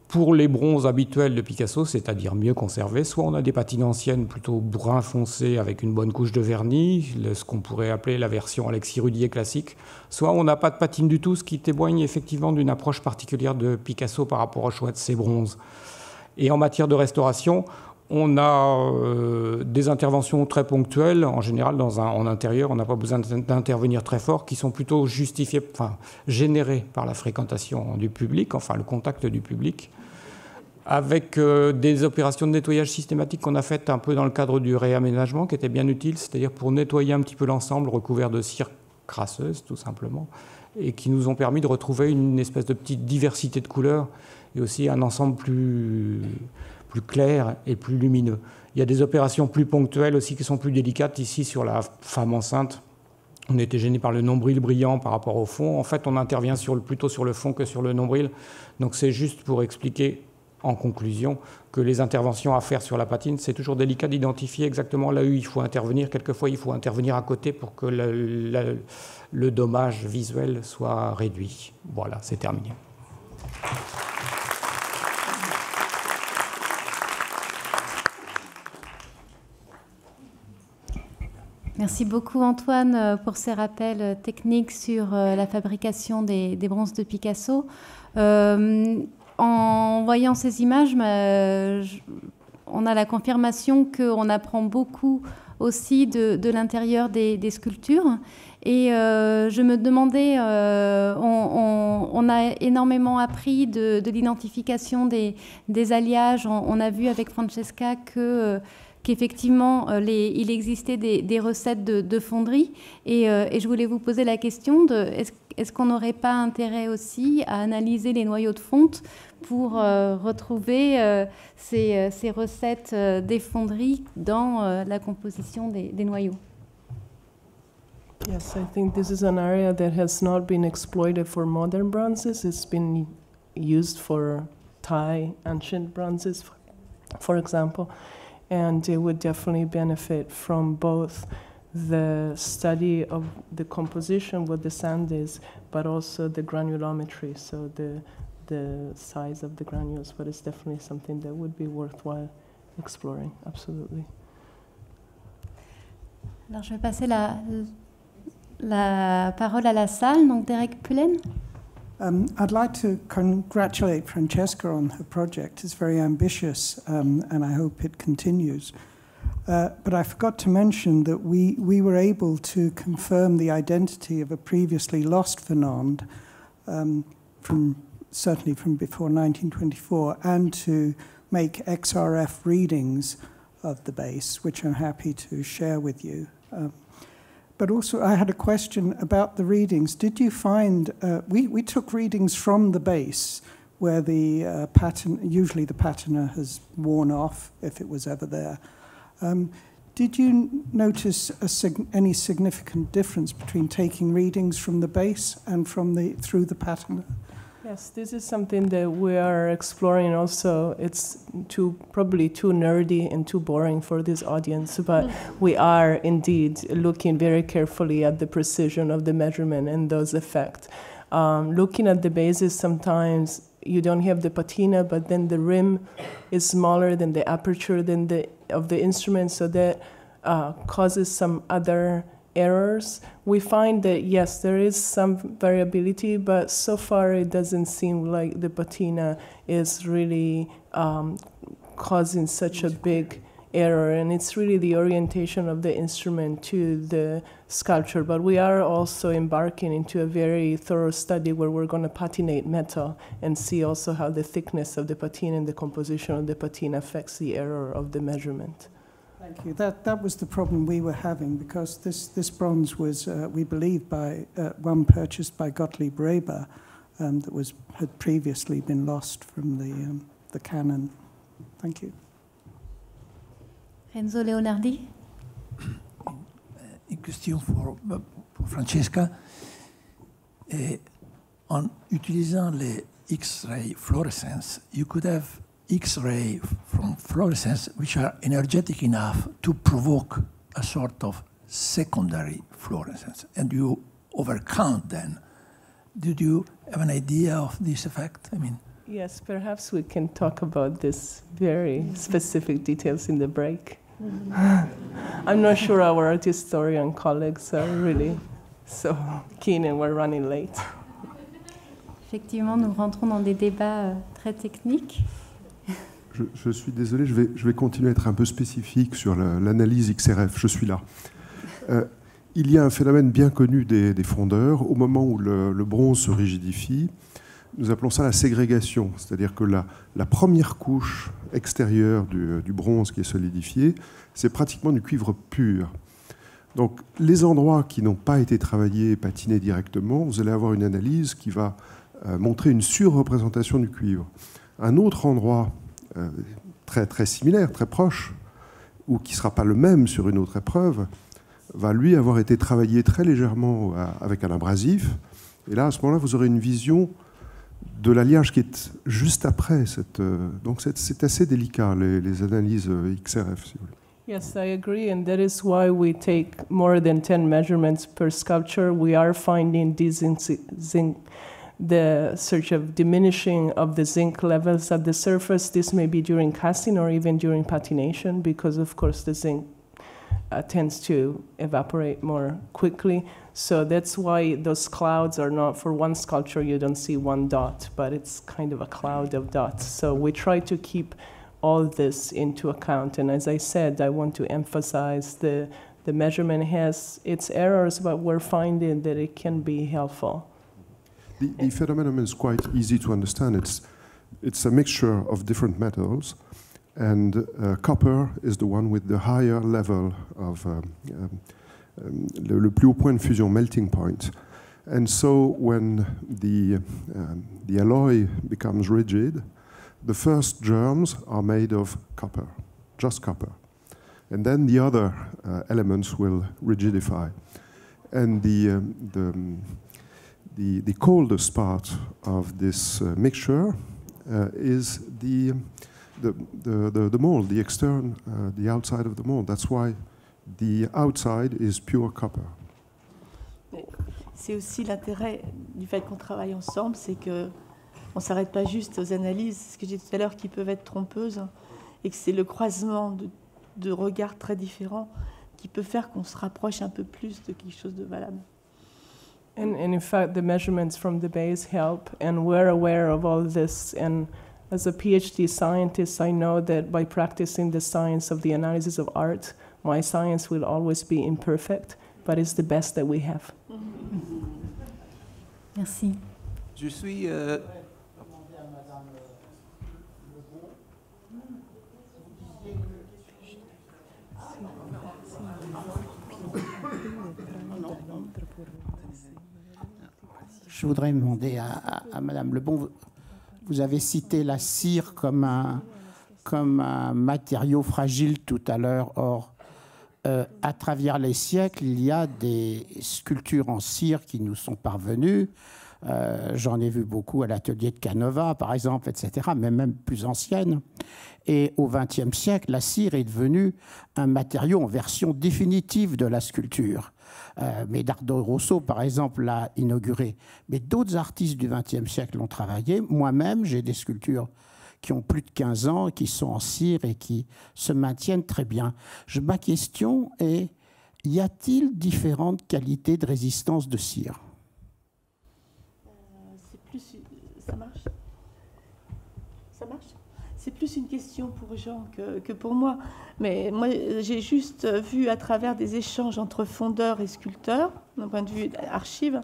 [SPEAKER 4] Pour les bronzes habituels de Picasso, c'est-à-dire mieux conservés, soit on a des patines anciennes plutôt brun foncé avec une bonne couche de vernis, ce qu'on pourrait appeler la version Alexis Rudier classique, soit on n'a pas de patine du tout, ce qui témoigne effectivement d'une approche particulière de Picasso par rapport au choix de ses bronzes. Et en matière de restauration, on a euh, des interventions très ponctuelles, en général en intérieur, on n'a pas besoin d'intervenir très fort, qui sont plutôt justifiées, enfin générées par la fréquentation du public, enfin le contact du public, avec euh, des opérations de nettoyage systématique qu'on a faites un peu dans le cadre du réaménagement, qui étaient bien utiles, c'est-à-dire pour nettoyer un petit peu l'ensemble recouvert de cire crasseuse, tout simplement, et qui nous ont permis de retrouver une espèce de petite diversité de couleurs et aussi un ensemble plus plus clair et plus lumineux. Il y a des opérations plus ponctuelles aussi qui sont plus délicates. Ici, sur la femme enceinte, on était gêné par le nombril brillant par rapport au fond. En fait, on intervient plutôt sur le fond que sur le nombril. Donc c'est juste pour expliquer en conclusion que les interventions à faire sur la patine, c'est toujours délicat d'identifier exactement là où il faut intervenir. Quelquefois, il faut intervenir à côté pour que le dommage visuel soit réduit. Voilà, c'est terminé.
[SPEAKER 1] Merci beaucoup Antoine euh, pour ces rappels euh, techniques sur euh, la fabrication des, bronzes de Picasso. en voyant ces images, on a la confirmation qu'on apprend beaucoup aussi de, l'intérieur des, sculptures. Et je me demandais, on, a énormément appris de, l'identification des, alliages. On, on, a vu avec Francesca que qu'effectivement, euh, il existait des, des recettes de, de fonderie. Et, euh, et je voulais vous poser la question de est-ce est-ce qu'on n'aurait pas intérêt aussi à analyser les noyaux de fonte pour euh, retrouver euh, ces, euh, ces recettes euh, des fonderies dans la composition des, des noyaux?
[SPEAKER 3] Yes, I think this is an area that has not been exploited for modern bronzes. It's been used for Thai ancient bronzes, for example, and it would definitely benefit from both the study of the composition, what the sand is, but also the granulometry, so the the size of the granules. But it's definitely something that would be worthwhile exploring. Absolutely.
[SPEAKER 1] Alors, je vais passer la, la parole à la salle. Donc, Derek Pullen.
[SPEAKER 5] Um, I'd like to congratulate Francesca on her project. It's very ambitious, um, and I hope it continues. Uh, but I forgot to mention that we, we were able to confirm the identity of a previously lost Fernand, um, from certainly from before 1924, and to make XRF readings of the base, which I'm happy to share with you. But also, I had a question about the readings. Did you find uh, we we took readings from the base where the uh, pattern, usually the patina has worn off if it was ever there. Um, did you notice sig- any significant difference between taking readings from the base and from the through the patina?
[SPEAKER 3] Yes, this is something that we are exploring also. It's too probably too nerdy and too boring for this audience, but we are indeed looking very carefully at the precision of the measurement and those effects. Um, looking at the bases, sometimes you don't have the patina, but then the rim is smaller than the aperture than the of the instrument, so that uh, causes some other errors. We find that yes, there is some variability, but so far it doesn't seem like the patina is really um, causing such a big error, and it's really the orientation of the instrument to the sculpture. But we are also embarking into a very thorough study where we're going to patinate metal and see also how the thickness of the patina and the composition of the patina affects the error of the measurement.
[SPEAKER 5] Thank you. That that was the problem we were having because this this bronze was, uh, we believe, by uh, one purchased by Gottlieb Reber, um, that was had previously been lost from the um, the canon. Thank you.
[SPEAKER 1] Renzo Leonardi.
[SPEAKER 6] Une question pour, pour Francesca. Et en utilisant les X-ray fluorescence, you could have X-ray from fluorescence which are energetic enough to provoke a sort of secondary fluorescence, and you overcount then. Did you have an idea of this effect? I mean,
[SPEAKER 3] Yes, perhaps we can talk about this very specific details in the break. Mm-hmm. I'm not sure our art historian colleagues are really so keen and we're running late.
[SPEAKER 1] Effectivement, nous rentrons dans des débats euh, très techniques.
[SPEAKER 7] Je, suis désolé, je vais, continuer à être un peu spécifique sur la- l'analyse XRF. Je suis là. Euh, il y a un phénomène bien connu des, fondeurs. Au moment où le, bronze se rigidifie, nous appelons ça la ségrégation. C'est-à-dire que la, première couche extérieure du, du bronze qui est solidifiée, c'est pratiquement du cuivre pur. Donc les endroits qui n'ont pas été travaillés et patinés directement, vous allez avoir une analyse qui va euh, montrer une surreprésentation du cuivre. Un autre endroit euh, très, très similaire, très proche, ou qui ne sera pas le même sur une autre épreuve, va lui avoir été travaillé très légèrement avec un abrasif. Et là, à ce moment-là, vous aurez une vision de l'alliage qui est juste après. Cette, euh, donc c'est assez délicat, les, les analyses euh, XRF, si vous voulez.
[SPEAKER 3] Yes, I agree, and that is why we take more than 10 measurements per sculpture. We are finding these the search of diminishing of the zinc levels at the surface. This may be during casting or even during patination, because of course the zinc uh, tends to evaporate more quickly. So that's why those clouds are not for one sculpture, you don't see one dot, but it's kind of a cloud of dots. So we try to keep all this into account. And as I said, I want to emphasize the, the measurement has its errors, but we're finding that it can be helpful.
[SPEAKER 7] The, the phenomenon is quite easy to understand. It's, it's a mixture of different metals. and uh, copper is the one with the higher level of um, um, um, le, plus haut point de fusion, melting point. And so when the, um, the alloy becomes rigid, the first germs are made of copper, just copper. And then the other uh, elements will rigidify. And the, um, the, the, the, coldest part of this uh, mixture uh, is the, the, the, the, mold, the external, uh, the outside of the mold. That's why the outside is pure copper.
[SPEAKER 2] C'est aussi l'intérêt du fait qu'on travaille ensemble, c'est que on s'arrête pas juste aux analyses, ce que j'ai dit tout à l'heure, qui peuvent être trompeuses, et que c'est le croisement de, de, regards très différents qui peut faire qu'on se rapproche un peu plus de quelque chose de valable.
[SPEAKER 3] And, and in fact, the measurements from the base help, and we're aware of all this. And as a PhD scientist, I know that by practicing the science of the analysis of art, my science will always be imperfect, but it's the best that we have. Mm-hmm.
[SPEAKER 1] Merci.
[SPEAKER 8] Je suis. Euh... Je voudrais demander à, à, Madame Lebon, vous, vous avez cité la cire comme un, comme un matériau fragile tout à l'heure. Or, euh, à travers les siècles, il y a des sculptures en cire qui nous sont parvenues. Euh, J'en ai vu beaucoup à l'atelier de Canova, par exemple, etc., mais même plus anciennes. Et au XXe siècle, la cire est devenue un matériau en version définitive de la sculpture. Euh, Medardo Rosso, par exemple, l'a inauguré. Mais d'autres artistes du XXe siècle l'ont travaillé. Moi-même, j'ai des sculptures qui ont plus de 15 ans, qui sont en cire et qui se maintiennent très bien. Ma question est, y a-t-il différentes qualités de résistance de cire?
[SPEAKER 2] Euh, Ça marche? C'est plus une question pour Jean que, pour moi. Mais moi, j'ai juste vu à travers des échanges entre fondeurs et sculpteurs, d'un point de vue archive,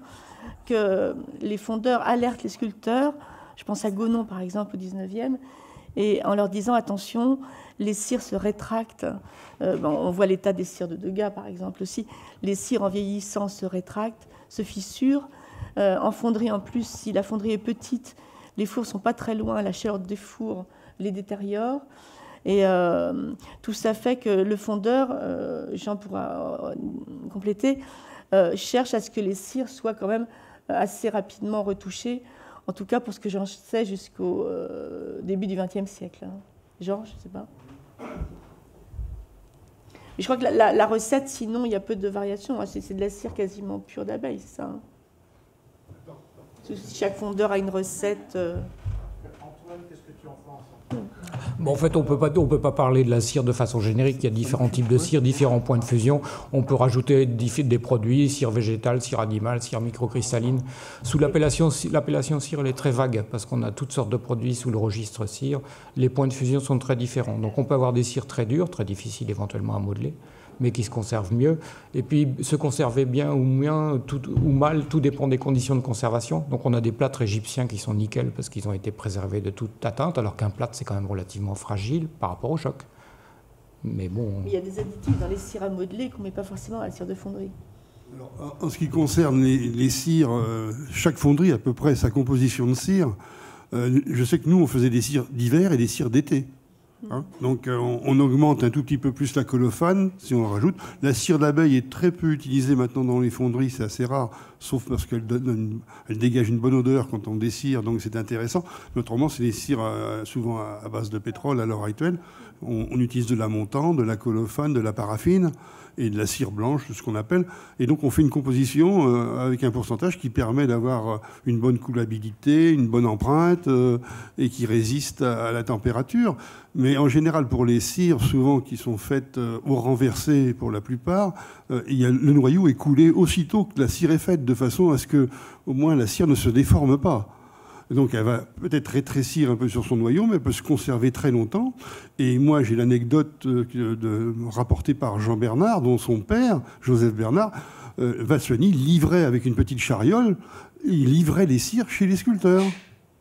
[SPEAKER 2] que les fondeurs alertent les sculpteurs. Je pense à Gonon, par exemple, au 19e, et en leur disant attention, les cires se rétractent. Euh, on voit l'état des cires de Degas, par exemple aussi. Les cires en vieillissant se rétractent, se fissurent. Euh, en fonderie, en plus, si la fonderie est petite, les fours sont pas très loin, la chaleur des fours les détériore. Et euh, tout ça fait que le fondeur, euh, Jean pourra euh, compléter, cherche à ce que les cires soient quand même assez rapidement retouchées, en tout cas pour ce que j'en sais jusqu'au début du XXe siècle. Hein. Jean, je ne sais pas. Mais je crois que la, recette, sinon, il y a peu de variations. Hein. C'est de la cire quasiment pure d'abeille, ça. Hein. Chaque fondeur a une recette.
[SPEAKER 4] Bon, en fait, on ne peut pas parler de la cire de façon générique. Il y a différents types de cire, différents points de fusion. On peut rajouter des produits, cire végétale, cire animale, cire microcristalline. Sous l'appellation cire, elle est très vague parce qu'on a toutes sortes de produits sous le registre cire. Les points de fusion sont très différents. Donc, on peut avoir des cires très dures, très difficiles éventuellement à modeler mais qui se conservent mieux. Et puis, se conserver bien ou moins tout, ou mal, tout dépend des conditions de conservation. Donc, on a des plâtres égyptiens qui sont nickel parce qu'ils ont été préservés de toute atteinte, alors qu'un plâtre, c'est quand même relativement fragile par rapport au choc. Mais bon.
[SPEAKER 2] Il y a des additifs dans les cires à modeler qu'on ne met pas forcément à la cire de fonderie.
[SPEAKER 9] Alors, en ce qui concerne les, les cires, euh, chaque fonderie a à peu près sa composition de cire. Euh, je sais que nous, on faisait des cires d'hiver et des cires d'été. Hein Donc euh, on, augmente un tout petit peu plus la colophane si on rajoute. La cire d'abeille est très peu utilisée maintenant dans les fonderies, c'est assez rare, sauf parce qu'elle elle dégage une bonne odeur quand on dessire, donc c'est intéressant. Mais autrement, c'est des cires euh, souvent à, base de pétrole à l'heure actuelle. On, on, utilise de la montante, de la colophane, de la paraffine et de la cire blanche, ce qu'on appelle. Et donc on fait une composition euh, avec un pourcentage qui permet d'avoir euh, une bonne coulabilité, une bonne empreinte euh, et qui résiste à, la température. Mais en général, pour les cires, souvent qui sont faites au renversé pour la plupart, le noyau est coulé aussitôt que la cire est faite, de façon à ce que au moins la cire ne se déforme pas. Donc elle va peut-être rétrécir un peu sur son noyau, mais elle peut se conserver très longtemps. Et moi, j'ai l'anecdote euh, rapportée par Jean Bernard, dont son père, Joseph Bernard, euh, livrait avec une petite chariole, il livrait les cires chez les sculpteurs.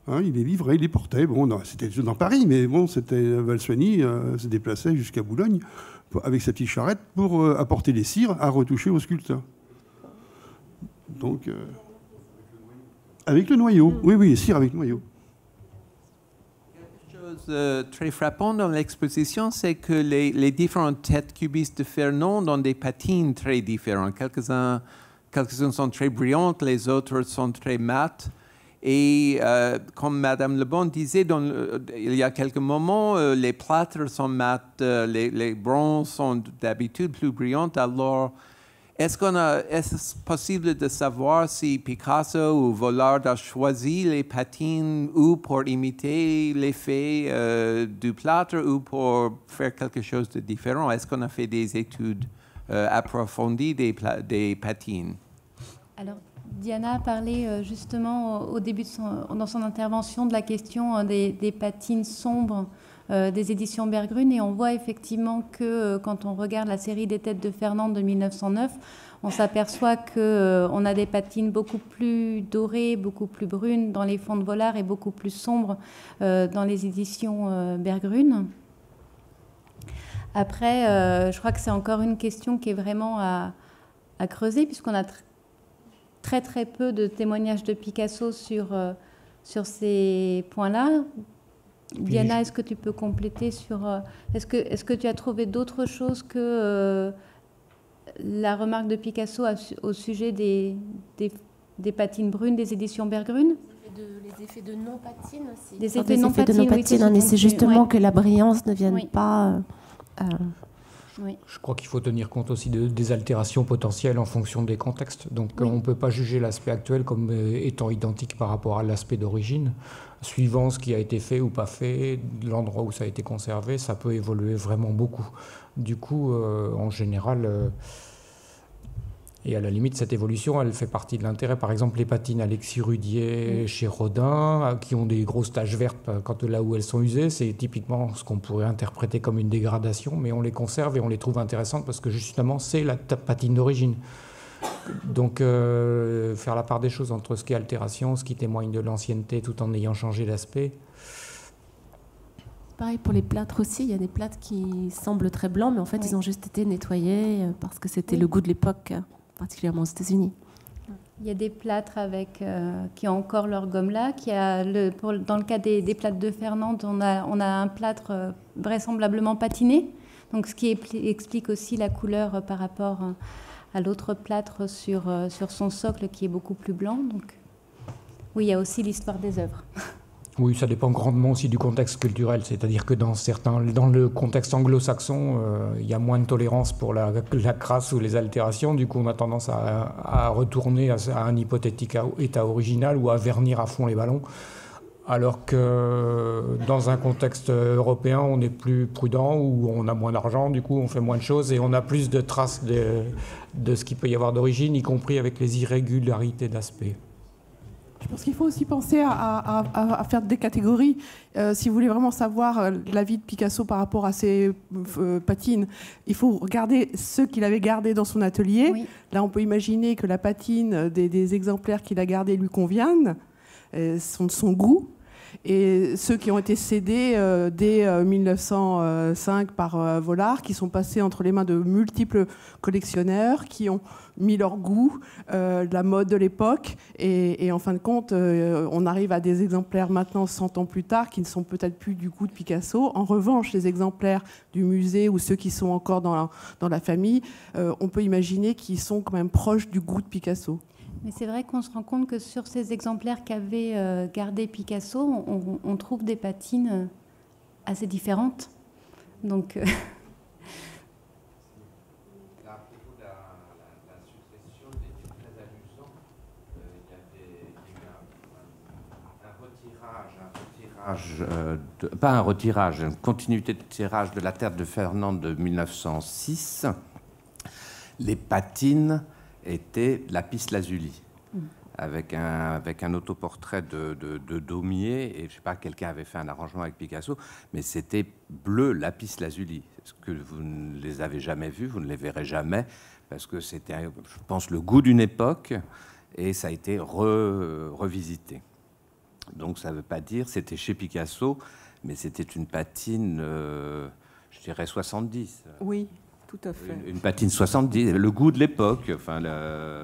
[SPEAKER 9] Hein, il les livrait, il les portait. Bon, c'était dans Paris, mais bon, c'était Valsoigny euh, se déplaçait jusqu'à Boulogne avec sa petite charrette pour euh, apporter les cires à retoucher au sculpteur. Donc, euh, avec le noyau. Oui, oui, les cires avec le noyau.
[SPEAKER 10] Quelque chose très frappant dans l'exposition, c'est que les, les, différentes têtes cubistes de Fernand ont des patines très différentes. Quelques-uns quelques sont très brillantes, les autres sont très mates. Et euh, comme Madame Lebon disait, dans il y a quelques moments, euh, les plâtres sont mat, euh, les, les, bronzes sont d'habitude plus brillantes. Alors, est-ce qu'on est possible de savoir si Picasso ou Vollard a choisi les patines ou pour imiter l'effet du plâtre ou pour faire quelque chose de différent? Est-ce qu'on a fait des études approfondies des, des patines?
[SPEAKER 1] Alors, Diana a parlé euh, justement au début dans son intervention de la question euh, des, patines sombres. euh, des éditions Bergrune et on voit effectivement que quand on regarde la série des têtes de Fernand de 1909, on s'aperçoit qu'on a des patines beaucoup plus dorées, beaucoup plus brunes dans les fonds de Volard et beaucoup plus sombres dans les éditions Bergrune. Après, je crois que c'est encore une question qui est vraiment à, creuser puisqu'on a très très peu de témoignages de Picasso sur, euh, sur ces points-là. Diana, est-ce que tu peux compléter sur... Euh, est-ce que, est que tu as trouvé d'autres choses que euh, la remarque de Picasso au sujet des, des, patines brunes des éditions Bergrune
[SPEAKER 11] les effets de non-patine aussi.
[SPEAKER 1] Des effets, de non-patine,
[SPEAKER 11] mais c'est justement que la brillance ne vienne pas...
[SPEAKER 4] Je crois qu'il faut tenir compte aussi de, des altérations potentielles en fonction des contextes. Donc on ne peut pas juger l'aspect actuel comme euh, étant identique par rapport à l'aspect d'origine. Suivant ce qui a été fait ou pas fait, l'endroit où ça a été conservé, ça peut évoluer vraiment beaucoup. Du coup, euh, en général... Euh, et à la limite, cette évolution, elle fait partie de l'intérêt. Par exemple, les patines Alexis Rudier chez Rodin, euh, qui ont des grosses taches vertes quand, là où elles sont usées, c'est typiquement ce qu'on pourrait interpréter comme une dégradation, mais on les conserve et on les trouve intéressantes parce que justement, c'est la patine d'origine. Donc, euh, faire la part des choses entre ce qui est altération, ce qui témoigne de l'ancienneté tout en ayant changé d'aspect.
[SPEAKER 11] Pareil pour les plâtres aussi, il y a des plâtres qui semblent très blancs, mais en fait, ils ont juste été nettoyés parce que c'était le goût de l'époque particulièrement aux États-Unis.
[SPEAKER 1] Il y a des plâtres avec, euh, qui ont encore leur gomme là. Qui a le, pour, dans le cas des, des, plâtres de Fernande, on a, on a un plâtre euh, vraisemblablement patiné, donc ce qui explique aussi la couleur euh, par rapport à l'autre plâtre sur, sur son socle qui est beaucoup plus blanc. Donc, oui, il y a aussi l'histoire des œuvres.
[SPEAKER 4] Oui, ça dépend grandement aussi du contexte culturel. C'est-à-dire que dans, certains, dans le contexte anglo-saxon, euh, il y a moins de tolérance pour la, la, crasse ou les altérations. Du coup, on a tendance à, retourner à, un hypothétique état original ou à vernir à fond les ballons. Alors que dans un contexte européen, on est plus prudent ou on a moins d'argent, du coup on fait moins de choses et on a plus de traces de, de ce qu'il peut y avoir d'origine, y compris avec les irrégularités d'aspect.
[SPEAKER 12] Je pense qu'il faut aussi penser à, faire des catégories. Euh, si vous voulez vraiment savoir euh, la vie de Picasso par rapport à ses euh, patines, il faut regarder ce qu'il avait gardé dans son atelier. Là, on peut imaginer que la patine des, exemplaires qu'il a gardés lui conviennent, sont de son goût et ceux qui ont été cédés dès 1905 par Vollard, qui sont passés entre les mains de multiples collectionneurs, qui ont mis leur goût, euh, la mode de l'époque. Et, en fin de compte, euh, on arrive à des exemplaires maintenant, 100 ans plus tard, qui ne sont peut-être plus du goût de Picasso. En revanche, les exemplaires du musée ou ceux qui sont encore dans la, dans la famille, euh, on peut imaginer qu'ils sont quand même proches du goût de Picasso.
[SPEAKER 1] Mais c'est vrai qu'on se rend compte que sur ces exemplaires qu'avait gardé Picasso, on, trouve des patines assez différentes. Donc.
[SPEAKER 13] Euh, pas un retirage, une continuité de tirage de la Terre de Fernand de 1906, les patines étaient lapis lazuli. Mm. Avec un, avec un autoportrait de, de, Daumier, et je sais pas, quelqu'un avait fait un arrangement avec Picasso, mais c'était bleu lapis lazuli. ce que vous ne les avez jamais vus, vous ne les verrez jamais, parce que c'était, je pense, le goût d'une époque, et ça a été revisité. Donc ça ne veut pas dire, c'était chez Picasso, mais c'était une patine, euh, je dirais 70.
[SPEAKER 12] Oui, tout à fait.
[SPEAKER 13] Une, une patine 70, le goût de l'époque. Enfin, le-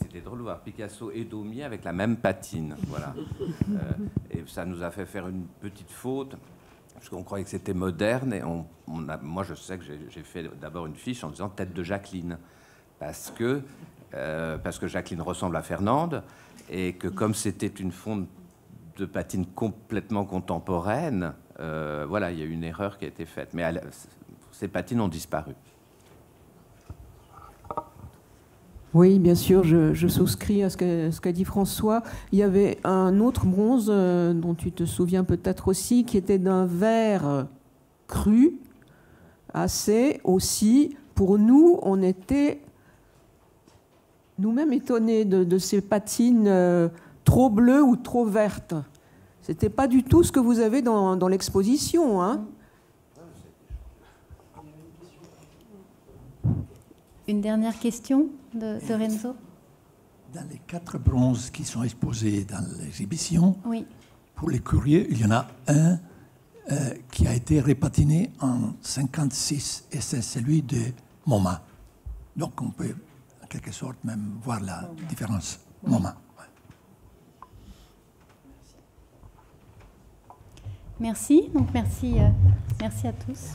[SPEAKER 13] c'était drôle de voir Picasso et Daumier avec la même patine. Voilà. Euh, et ça nous a fait faire une petite faute. Parce qu'on croyait que c'était moderne. Et on, on a, moi, je sais que j'ai fait d'abord une fiche en disant tête de Jacqueline. Parce que, euh, parce que Jacqueline ressemble à Fernande. Et que comme c'était une fonte de patine complètement contemporaine, euh, voilà, il y a eu une erreur qui a été faite. Mais elle- ces patines ont disparu.
[SPEAKER 14] Oui, bien sûr, je, souscris à ce qu'a dit François. Il y avait un autre bronze euh, dont tu te souviens peut-être aussi, qui était d'un vert cru, assez aussi. Pour nous, on était nous-mêmes étonnés de, de ces patines euh, trop bleues ou trop vertes. C'était pas du tout ce que vous avez dans, dans l'exposition. Hein
[SPEAKER 1] Une dernière question de, de Renzo?
[SPEAKER 6] Dans les quatre bronzes qui sont exposés dans l'exhibition,
[SPEAKER 1] Oui.
[SPEAKER 6] pour les courriers, il y en a un euh, qui a été répatiné en 56 et c'est celui de MoMA. Donc on peut en quelque sorte même voir la différence. MoMA.
[SPEAKER 1] Merci. Donc merci, euh, merci à tous.